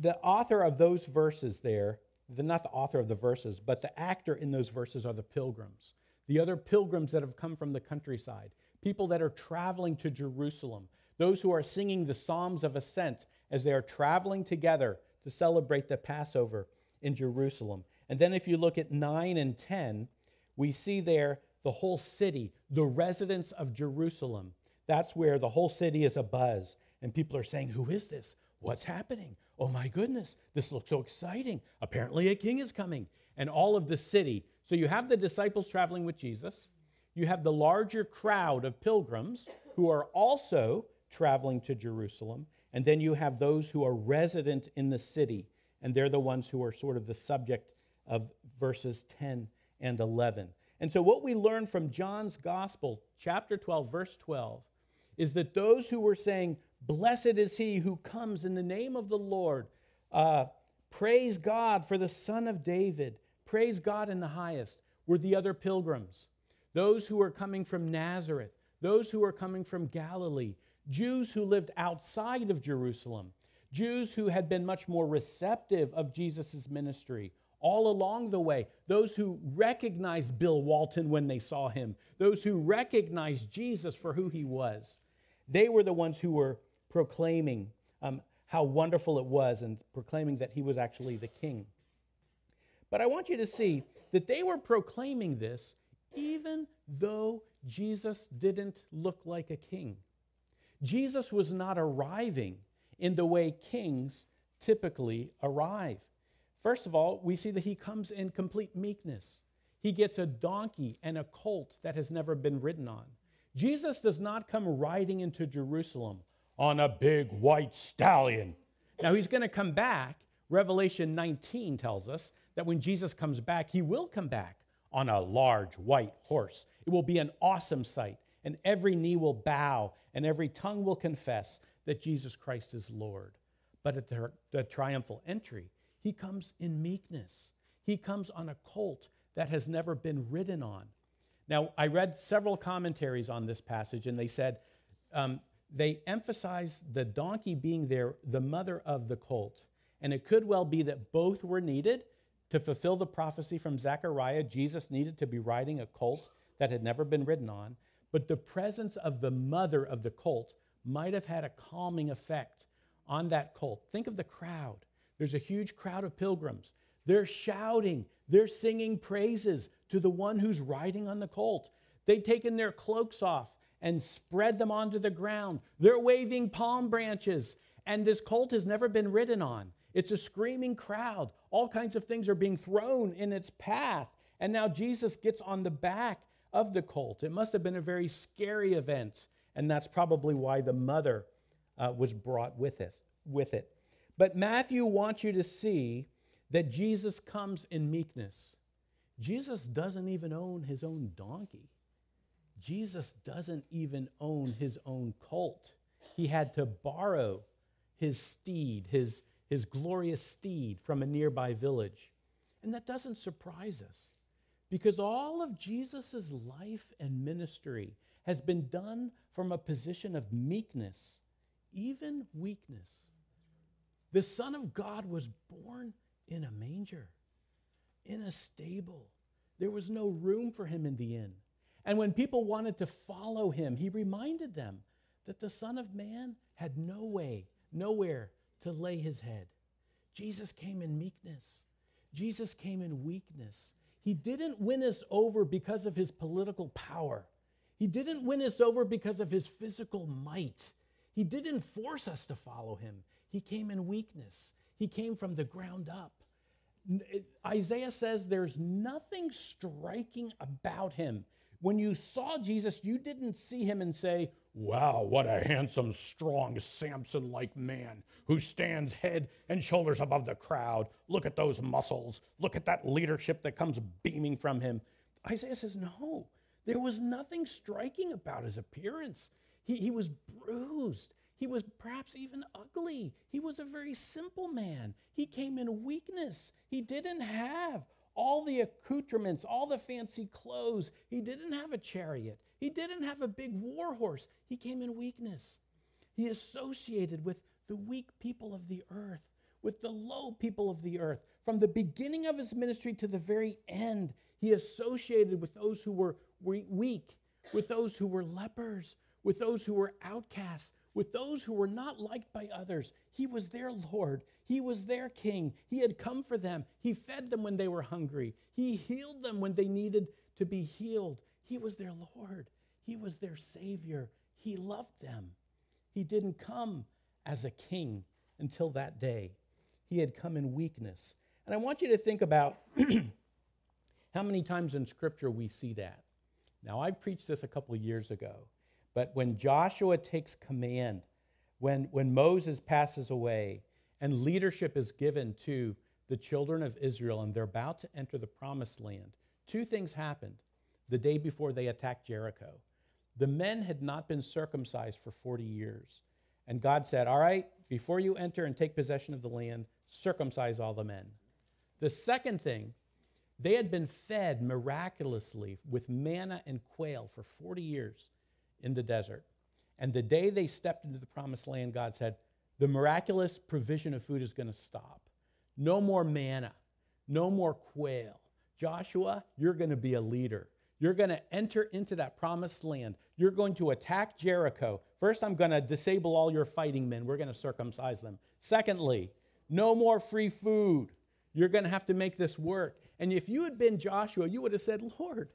the author of those verses there, the, not the author of the verses, but the actor in those verses are the pilgrims, the other pilgrims that have come from the countryside, people that are traveling to Jerusalem. Those who are singing the Psalms of Ascent as they are traveling together to celebrate the Passover in Jerusalem. And then if you look at 9 and 10, we see there the whole city, the residents of Jerusalem. That's where the whole city is abuzz. And people are saying, Who is this? What's happening? Oh my goodness, this looks so exciting. Apparently, a king is coming. And all of the city. So you have the disciples traveling with Jesus, you have the larger crowd of pilgrims who are also traveling to Jerusalem, and then you have those who are resident in the city, and they're the ones who are sort of the subject of verses 10 and 11. And so, what we learn from John's Gospel, chapter 12, verse 12, is that those who were saying, Blessed is he who comes in the name of the Lord, uh, praise God for the Son of David, praise God in the highest, were the other pilgrims. Those who were coming from Nazareth, those who were coming from Galilee, Jews who lived outside of Jerusalem, Jews who had been much more receptive of Jesus' ministry all along the way, those who recognized Bill Walton when they saw him, those who recognized Jesus for who he was, they were the ones who were proclaiming um, how wonderful it was and proclaiming that he was actually the king. But I want you to see that they were proclaiming this even though Jesus didn't look like a king. Jesus was not arriving in the way kings typically arrive. First of all, we see that he comes in complete meekness. He gets a donkey and a colt that has never been ridden on. Jesus does not come riding into Jerusalem on a big white stallion. Now, he's going to come back. Revelation 19 tells us that when Jesus comes back, he will come back on a large white horse. It will be an awesome sight, and every knee will bow and every tongue will confess that Jesus Christ is Lord. But at the, the triumphal entry, he comes in meekness. He comes on a colt that has never been ridden on. Now, I read several commentaries on this passage, and they said um, they emphasize the donkey being there, the mother of the colt. And it could well be that both were needed to fulfill the prophecy from Zechariah. Jesus needed to be riding a colt that had never been ridden on. But the presence of the mother of the colt might have had a calming effect on that colt. Think of the crowd. There's a huge crowd of pilgrims. They're shouting, they're singing praises to the one who's riding on the colt. They've taken their cloaks off and spread them onto the ground. They're waving palm branches, and this colt has never been ridden on. It's a screaming crowd. All kinds of things are being thrown in its path. And now Jesus gets on the back of the colt. It must have been a very scary event, and that's probably why the mother uh, was brought with it, with it. But Matthew wants you to see that Jesus comes in meekness. Jesus doesn't even own his own donkey. Jesus doesn't even own his own colt. He had to borrow his steed, his, his glorious steed, from a nearby village. And that doesn't surprise us because all of Jesus' life and ministry has been done from a position of meekness, even weakness. The Son of God was born in a manger, in a stable. There was no room for him in the inn. And when people wanted to follow him, he reminded them that the Son of Man had no way, nowhere to lay his head. Jesus came in meekness. Jesus came in weakness. He didn't win us over because of his political power. He didn't win us over because of his physical might. He didn't force us to follow him. He came in weakness. He came from the ground up. Isaiah says there's nothing striking about him. When you saw Jesus, you didn't see him and say, Wow, what a handsome, strong, Samson like man who stands head and shoulders above the crowd. Look at those muscles. Look at that leadership that comes beaming from him. Isaiah says, No, there was nothing striking about his appearance. He, he was bruised. He was perhaps even ugly. He was a very simple man. He came in weakness. He didn't have all the accoutrements, all the fancy clothes. He didn't have a chariot. He didn't have a big war horse. He came in weakness. He associated with the weak people of the earth, with the low people of the earth. From the beginning of his ministry to the very end, he associated with those who were weak, with those who were lepers, with those who were outcasts, with those who were not liked by others. He was their Lord. He was their king. He had come for them. He fed them when they were hungry. He healed them when they needed to be healed. He was their Lord. He was their Savior. He loved them. He didn't come as a king until that day. He had come in weakness. And I want you to think about how many times in Scripture we see that. Now, I preached this a couple years ago, but when Joshua takes command, when, when Moses passes away, and leadership is given to the children of Israel, and they're about to enter the promised land, two things happened the day before they attacked Jericho. The men had not been circumcised for 40 years. And God said, All right, before you enter and take possession of the land, circumcise all the men. The second thing, they had been fed miraculously with manna and quail for 40 years in the desert. And the day they stepped into the promised land, God said, The miraculous provision of food is going to stop. No more manna, no more quail. Joshua, you're going to be a leader. You're going to enter into that promised land. You're going to attack Jericho. First, I'm going to disable all your fighting men. We're going to circumcise them. Secondly, no more free food. You're going to have to make this work. And if you had been Joshua, you would have said, Lord,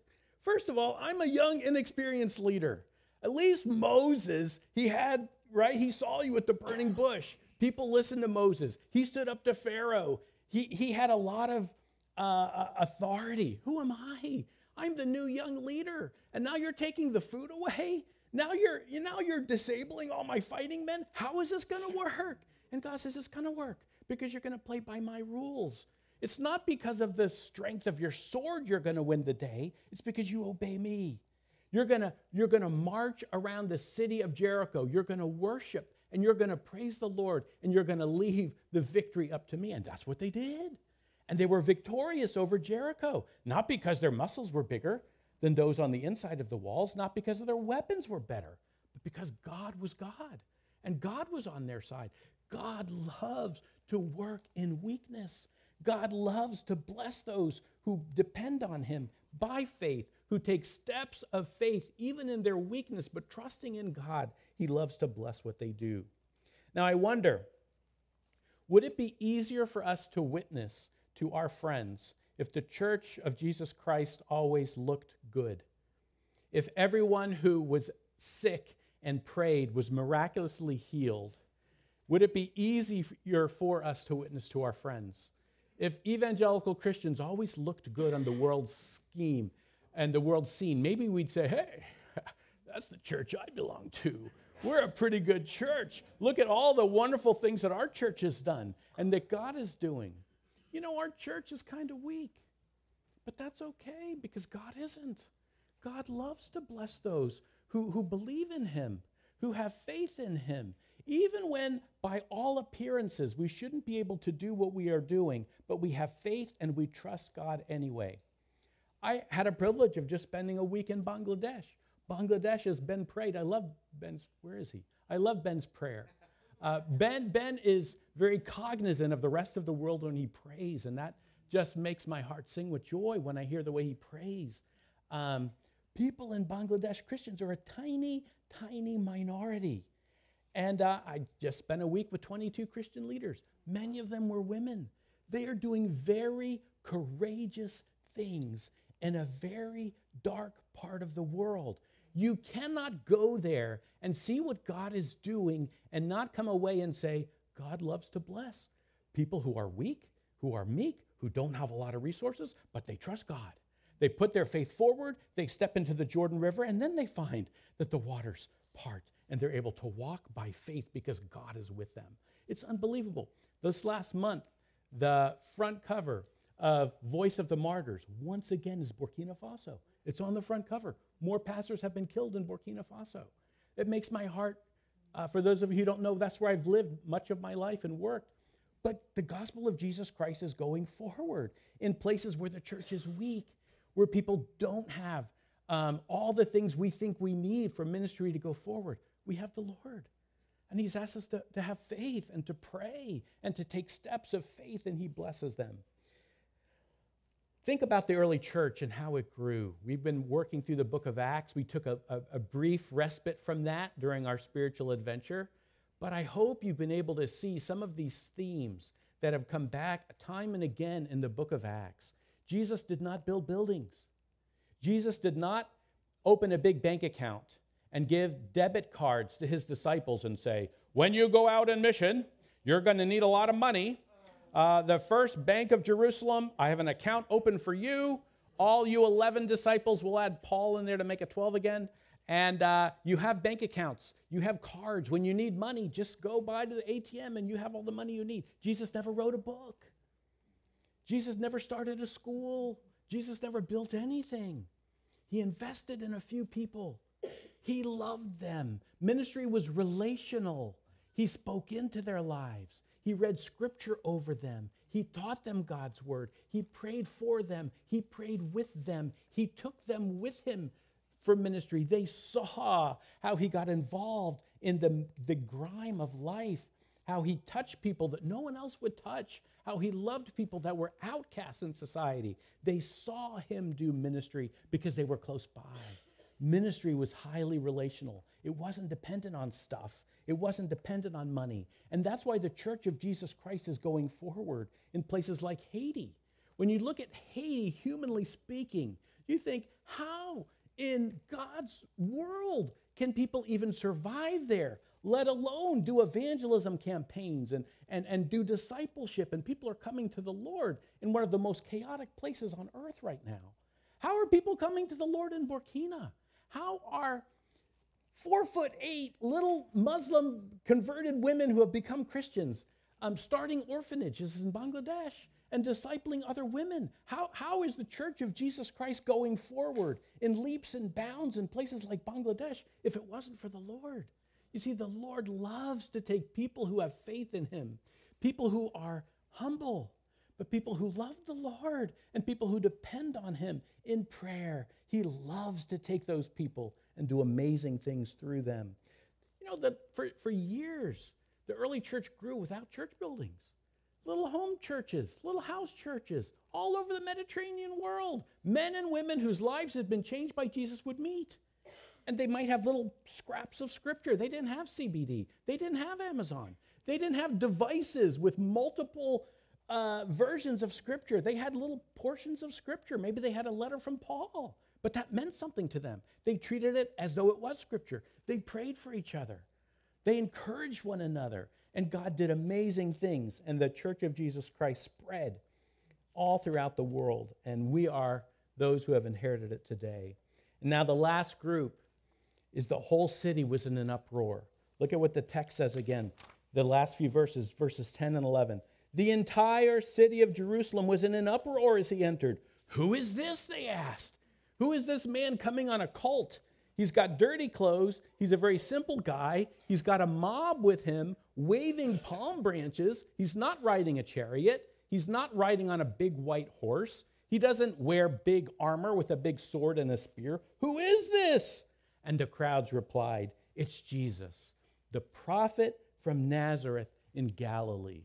first of all, I'm a young, inexperienced leader. At least Moses, he had, right? He saw you at the burning bush. People listened to Moses. He stood up to Pharaoh. He, he had a lot of uh, authority. Who am I? I'm the new young leader. And now you're taking the food away? Now you're, you now you're disabling all my fighting men? How is this going to work? And God says, it's going to work because you're going to play by my rules. It's not because of the strength of your sword you're going to win the day. It's because you obey me. You're going to you're going to march around the city of Jericho. You're going to worship and you're going to praise the Lord and you're going to leave the victory up to me. And that's what they did. And they were victorious over Jericho, not because their muscles were bigger than those on the inside of the walls, not because their weapons were better, but because God was God and God was on their side. God loves to work in weakness. God loves to bless those who depend on Him by faith, who take steps of faith even in their weakness, but trusting in God. He loves to bless what they do. Now, I wonder would it be easier for us to witness to our friends if the church of Jesus Christ always looked good, if everyone who was sick and prayed was miraculously healed, would it be easier for us to witness to our friends? If evangelical Christians always looked good on the world's scheme and the world scene, maybe we'd say, hey, that's the church I belong to. We're a pretty good church. Look at all the wonderful things that our church has done and that God is doing you know, our church is kind of weak. But that's okay because God isn't. God loves to bless those who, who believe in Him, who have faith in Him, even when, by all appearances, we shouldn't be able to do what we are doing, but we have faith and we trust God anyway. I had a privilege of just spending a week in Bangladesh. Bangladesh, has Ben prayed, I love Ben's, where is he? I love Ben's prayer. Uh, ben, ben is very cognizant of the rest of the world when he prays, and that just makes my heart sing with joy when I hear the way he prays. Um, people in Bangladesh, Christians, are a tiny, tiny minority. And uh, I just spent a week with 22 Christian leaders. Many of them were women. They are doing very courageous things in a very dark part of the world. You cannot go there and see what God is doing and not come away and say, God loves to bless people who are weak, who are meek, who don't have a lot of resources, but they trust God. They put their faith forward, they step into the Jordan River, and then they find that the waters part and they're able to walk by faith because God is with them. It's unbelievable. This last month, the front cover of Voice of the Martyrs once again is Burkina Faso. It's on the front cover. More pastors have been killed in Burkina Faso. It makes my heart, uh, for those of you who don't know, that's where I've lived much of my life and worked. But the gospel of Jesus Christ is going forward in places where the church is weak, where people don't have um, all the things we think we need for ministry to go forward. We have the Lord. And He's asked us to, to have faith and to pray and to take steps of faith, and He blesses them. Think about the early church and how it grew. We've been working through the book of Acts. We took a, a, a, brief respite from that during our spiritual adventure. But I hope you've been able to see some of these themes that have come back time and again in the book of Acts. Jesus did not build buildings. Jesus did not open a big bank account and give debit cards to his disciples and say, when you go out in mission, you're going to need a lot of money. Uh, the first bank of Jerusalem, I have an account open for you. All you 11 disciples, will add Paul in there to make it 12 again. And uh, you have bank accounts, you have cards. When you need money, just go by to the ATM and you have all the money you need. Jesus never wrote a book, Jesus never started a school, Jesus never built anything. He invested in a few people. He loved them. Ministry was relational. He spoke into their lives. He read scripture over them. He taught them God's word. He prayed for them. He prayed with them. He took them with him for ministry. They saw how he got involved in the, the grime of life, how he touched people that no one else would touch, how he loved people that were outcasts in society. They saw him do ministry because they were close by. Ministry was highly relational, it wasn't dependent on stuff. It wasn't dependent on money. And that's why the Church of Jesus Christ is going forward in places like Haiti. When you look at Haiti, humanly speaking, you think, how in God's world can people even survive there, let alone do evangelism campaigns and, and, and do discipleship? And people are coming to the Lord in one of the most chaotic places on earth right now. How are people coming to the Lord in Burkina? How are four foot eight little Muslim converted women who have become Christians um, starting orphanages in Bangladesh and discipling other women? How, how is the Church of Jesus Christ going forward in leaps and bounds in places like Bangladesh if it wasn't for the Lord? You see, the Lord loves to take people who have faith in Him, people who are humble, but people who love the Lord and people who depend on Him in prayer. He loves to take those people and do amazing things through them. You know, that for, for years, the early church grew without church buildings. Little home churches, little house churches, all over the Mediterranean world. Men and women whose lives had been changed by Jesus would meet. And they might have little scraps of scripture. They didn't have CBD, they didn't have Amazon, they didn't have devices with multiple uh, versions of scripture. They had little portions of scripture. Maybe they had a letter from Paul, but that meant something to them. They treated it as though it was scripture. They prayed for each other, they encouraged one another, and God did amazing things. And the church of Jesus Christ spread all throughout the world, and we are those who have inherited it today. And now the last group is the whole city was in an uproar. Look at what the text says again. The last few verses, verses 10 and 11. The entire city of Jerusalem was in an uproar as he entered. Who is this? They asked. Who is this man coming on a colt? He's got dirty clothes. He's a very simple guy. He's got a mob with him waving palm branches. He's not riding a chariot. He's not riding on a big white horse. He doesn't wear big armor with a big sword and a spear. Who is this? And the crowds replied, It's Jesus, the prophet from Nazareth in Galilee.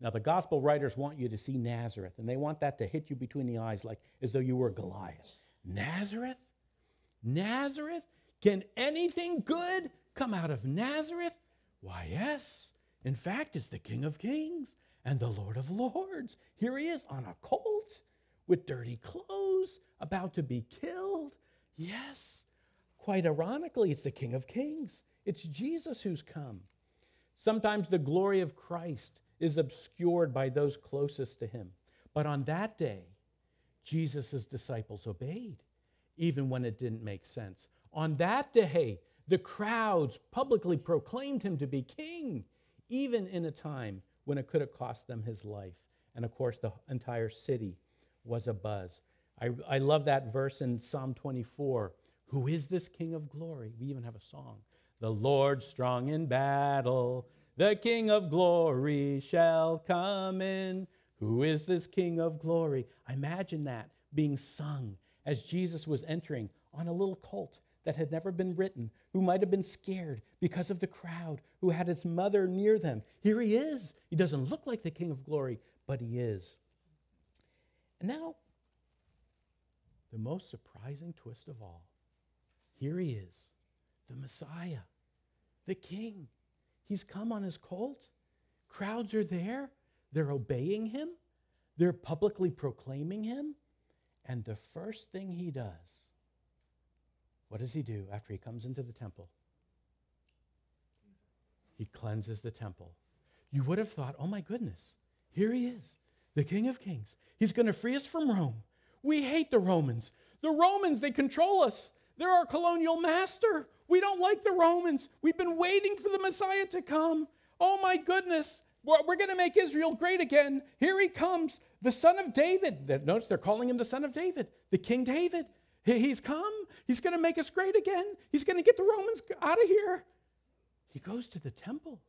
Now, the gospel writers want you to see Nazareth, and they want that to hit you between the eyes, like as though you were Goliath. Nazareth? Nazareth? Can anything good come out of Nazareth? Why, yes. In fact, it's the King of Kings and the Lord of Lords. Here he is on a colt with dirty clothes, about to be killed. Yes. Quite ironically, it's the King of Kings. It's Jesus who's come. Sometimes the glory of Christ is obscured by those closest to him. But on that day, Jesus' disciples obeyed, even when it didn't make sense. On that day, the crowds publicly proclaimed him to be king, even in a time when it could have cost them his life. And of course, the entire city was abuzz. I, I love that verse in Psalm 24. Who is this King of glory? We even have a song. The Lord strong in battle, the King of glory shall come in. Who is this King of glory? I imagine that being sung as Jesus was entering on a little colt that had never been ridden, who might have been scared because of the crowd, who had his mother near them. Here he is. He doesn't look like the King of glory, but he is. And now, the most surprising twist of all. Here he is, the Messiah, the King. He's come on his colt. Crowds are there. They're obeying him. They're publicly proclaiming him. And the first thing he does, what does he do after he comes into the temple? He cleanses the temple. You would have thought, oh my goodness, here he is, the King of Kings. He's going to free us from Rome. We hate the Romans. The Romans, they control us. They're our colonial master. We don't like the Romans. We've been waiting for the Messiah to come. Oh my goodness. We're, we're going to make Israel great again. Here he comes, the son of David. That notice they're calling him the son of David, the King David. He's come. He's going to make us great again. He's going to get the Romans out of here. He goes to the temple.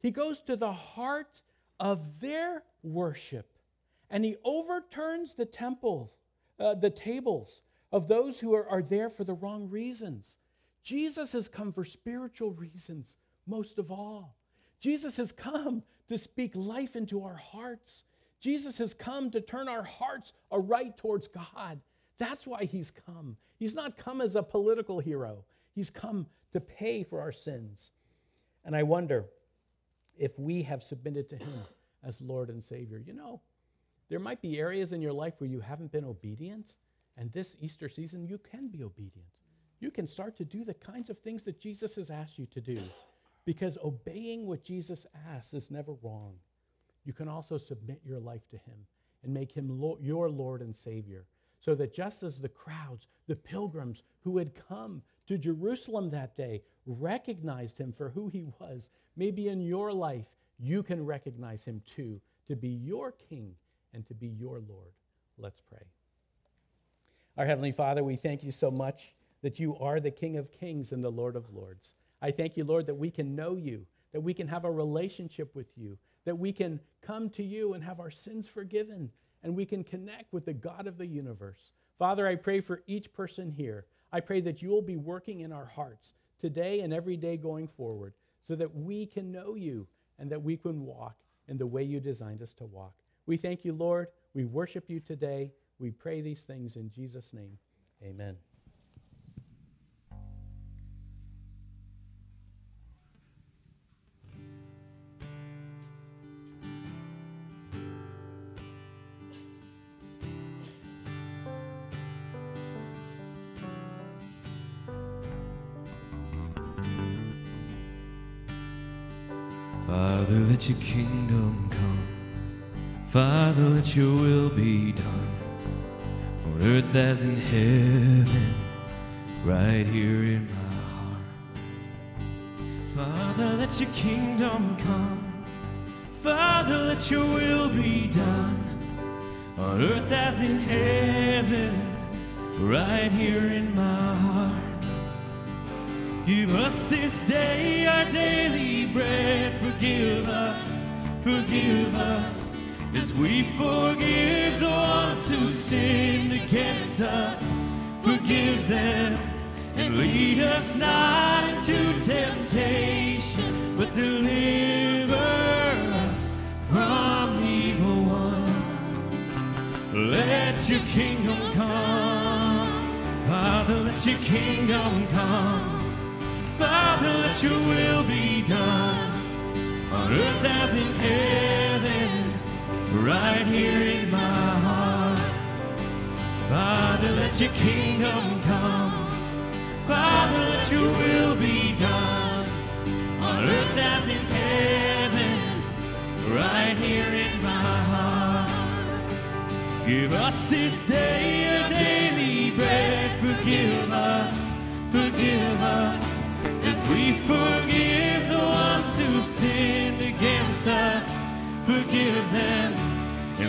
He goes to the heart of their worship and he overturns the temple, uh, the tables of those who are, are there for the wrong reasons. Jesus has come for spiritual reasons, most of all. Jesus has come to speak life into our hearts. Jesus has come to turn our hearts aright towards God. That's why he's come. He's not come as a political hero, he's come to pay for our sins. And I wonder if we have submitted to him as Lord and Savior. You know, there might be areas in your life where you haven't been obedient, and this Easter season, you can be obedient. You can start to do the kinds of things that Jesus has asked you to do because obeying what Jesus asks is never wrong. You can also submit your life to Him and make Him your Lord and Savior. So that just as the crowds, the pilgrims who had come to Jerusalem that day recognized Him for who He was, maybe in your life you can recognize Him too to be your King and to be your Lord. Let's pray. Our Heavenly Father, we thank you so much that you are the King of Kings and the Lord of Lords. I thank you, Lord, that we can know you, that we can have a relationship with you, that we can come to you and have our sins forgiven, and we can connect with the God of the universe. Father, I pray for each person here. I pray that you will be working in our hearts today and every day going forward so that we can know you and that we can walk in the way you designed us to walk. We thank you, Lord. We worship you today. We pray these things in Jesus' name. Amen. Father, let your will be done on earth as in heaven, right here in my heart. Father, let your kingdom come. Father, let your will be done on earth as in heaven, right here in my heart. Give us this day our daily bread. Forgive us, forgive us, we forgive those who sinned against us. Forgive them and lead us not into temptation, but deliver us from evil one. Let your kingdom come, Father. Let your kingdom come. Father, let your will be done on earth as in heaven, right here in my heart. Father, let your kingdom come. Father, let your will be done on earth as in heaven, right here in my heart. Give us this day our daily bread. Forgive us, forgive us as we forgive the ones who sinned against us. Forgive them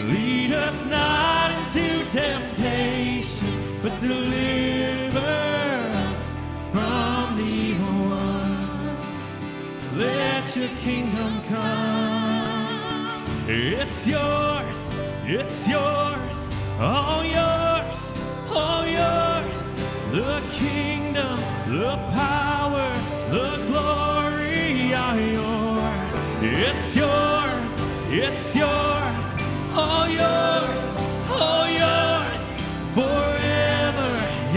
lead us not into temptation, but deliver us from the evil one. Let your kingdom come. It's yours, it's yours, all yours, all yours. The kingdom, the power, the glory are yours. It's yours, it's yours, all yours, all yours, forever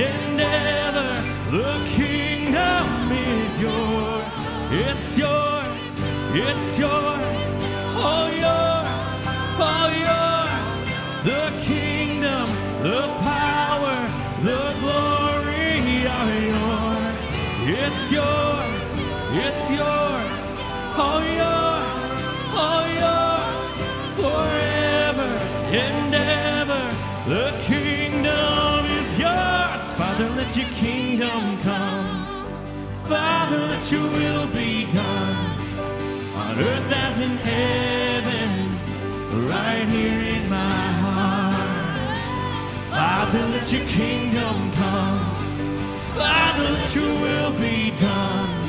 and ever. The kingdom is yours, it's yours, it's yours, all yours, all yours. The kingdom, the power, the glory are yours, it's yours, it's yours, all yours. Father, let your will be done on earth as in heaven, right here in my heart. Father, let your kingdom come. Father, let your will be done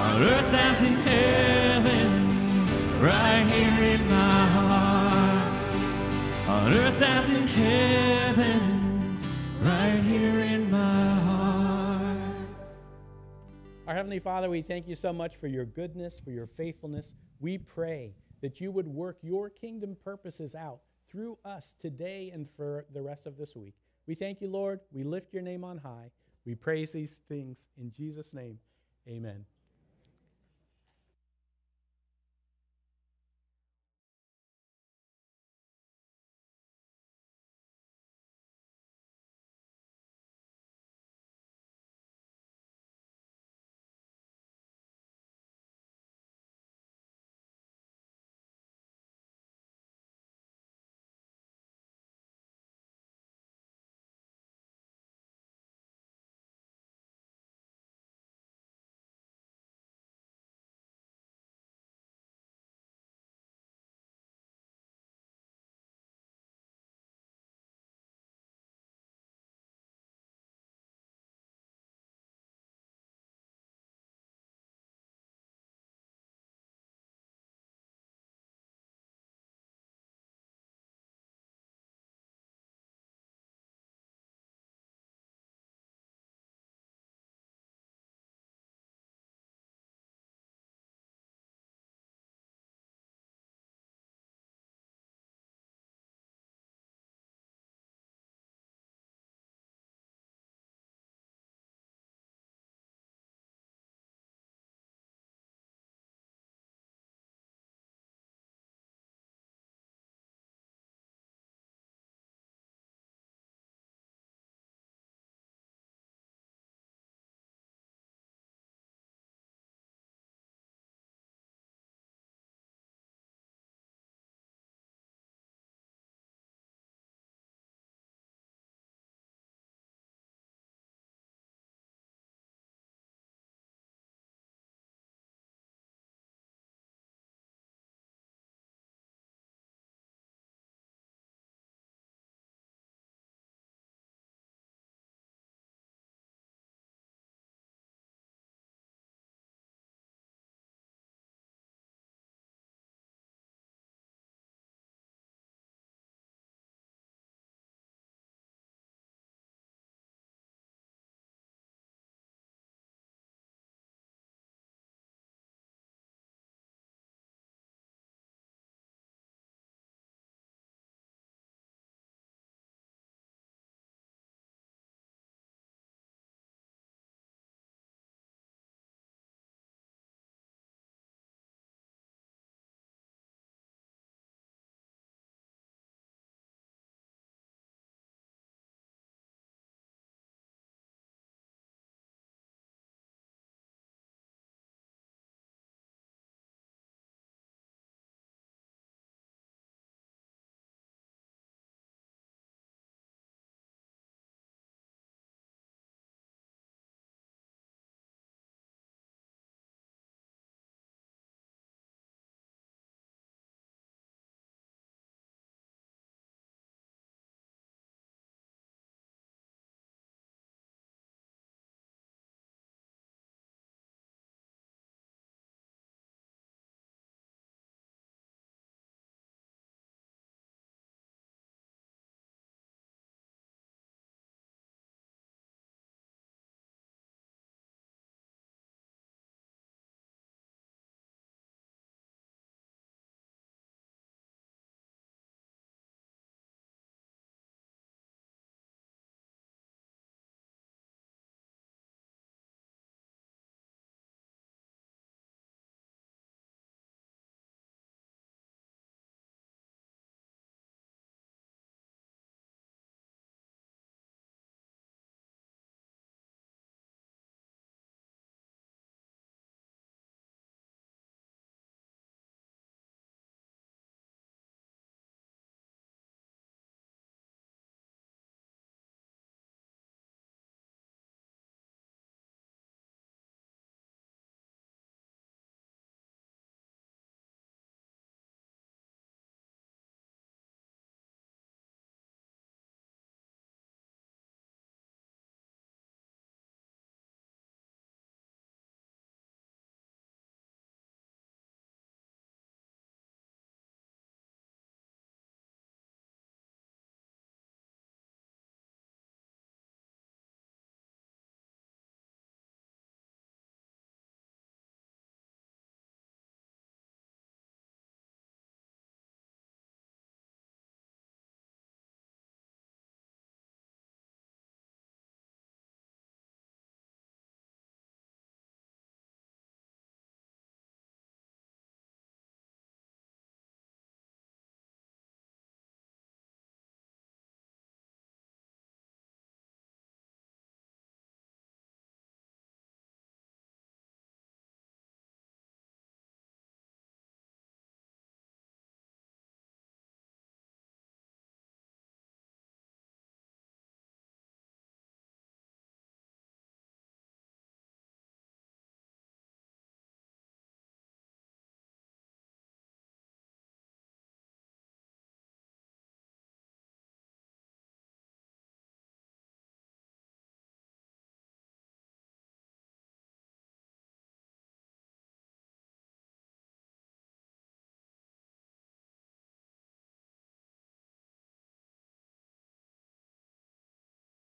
on earth as in heaven, right here in my heart. On earth as in heaven, right here in my heart. Our Heavenly Father, we thank you so much for your goodness, for your faithfulness. We pray that you would work your kingdom purposes out through us today and for the rest of this week. We thank you, Lord. We lift your name on high. We praise these things in Jesus' name. Amen.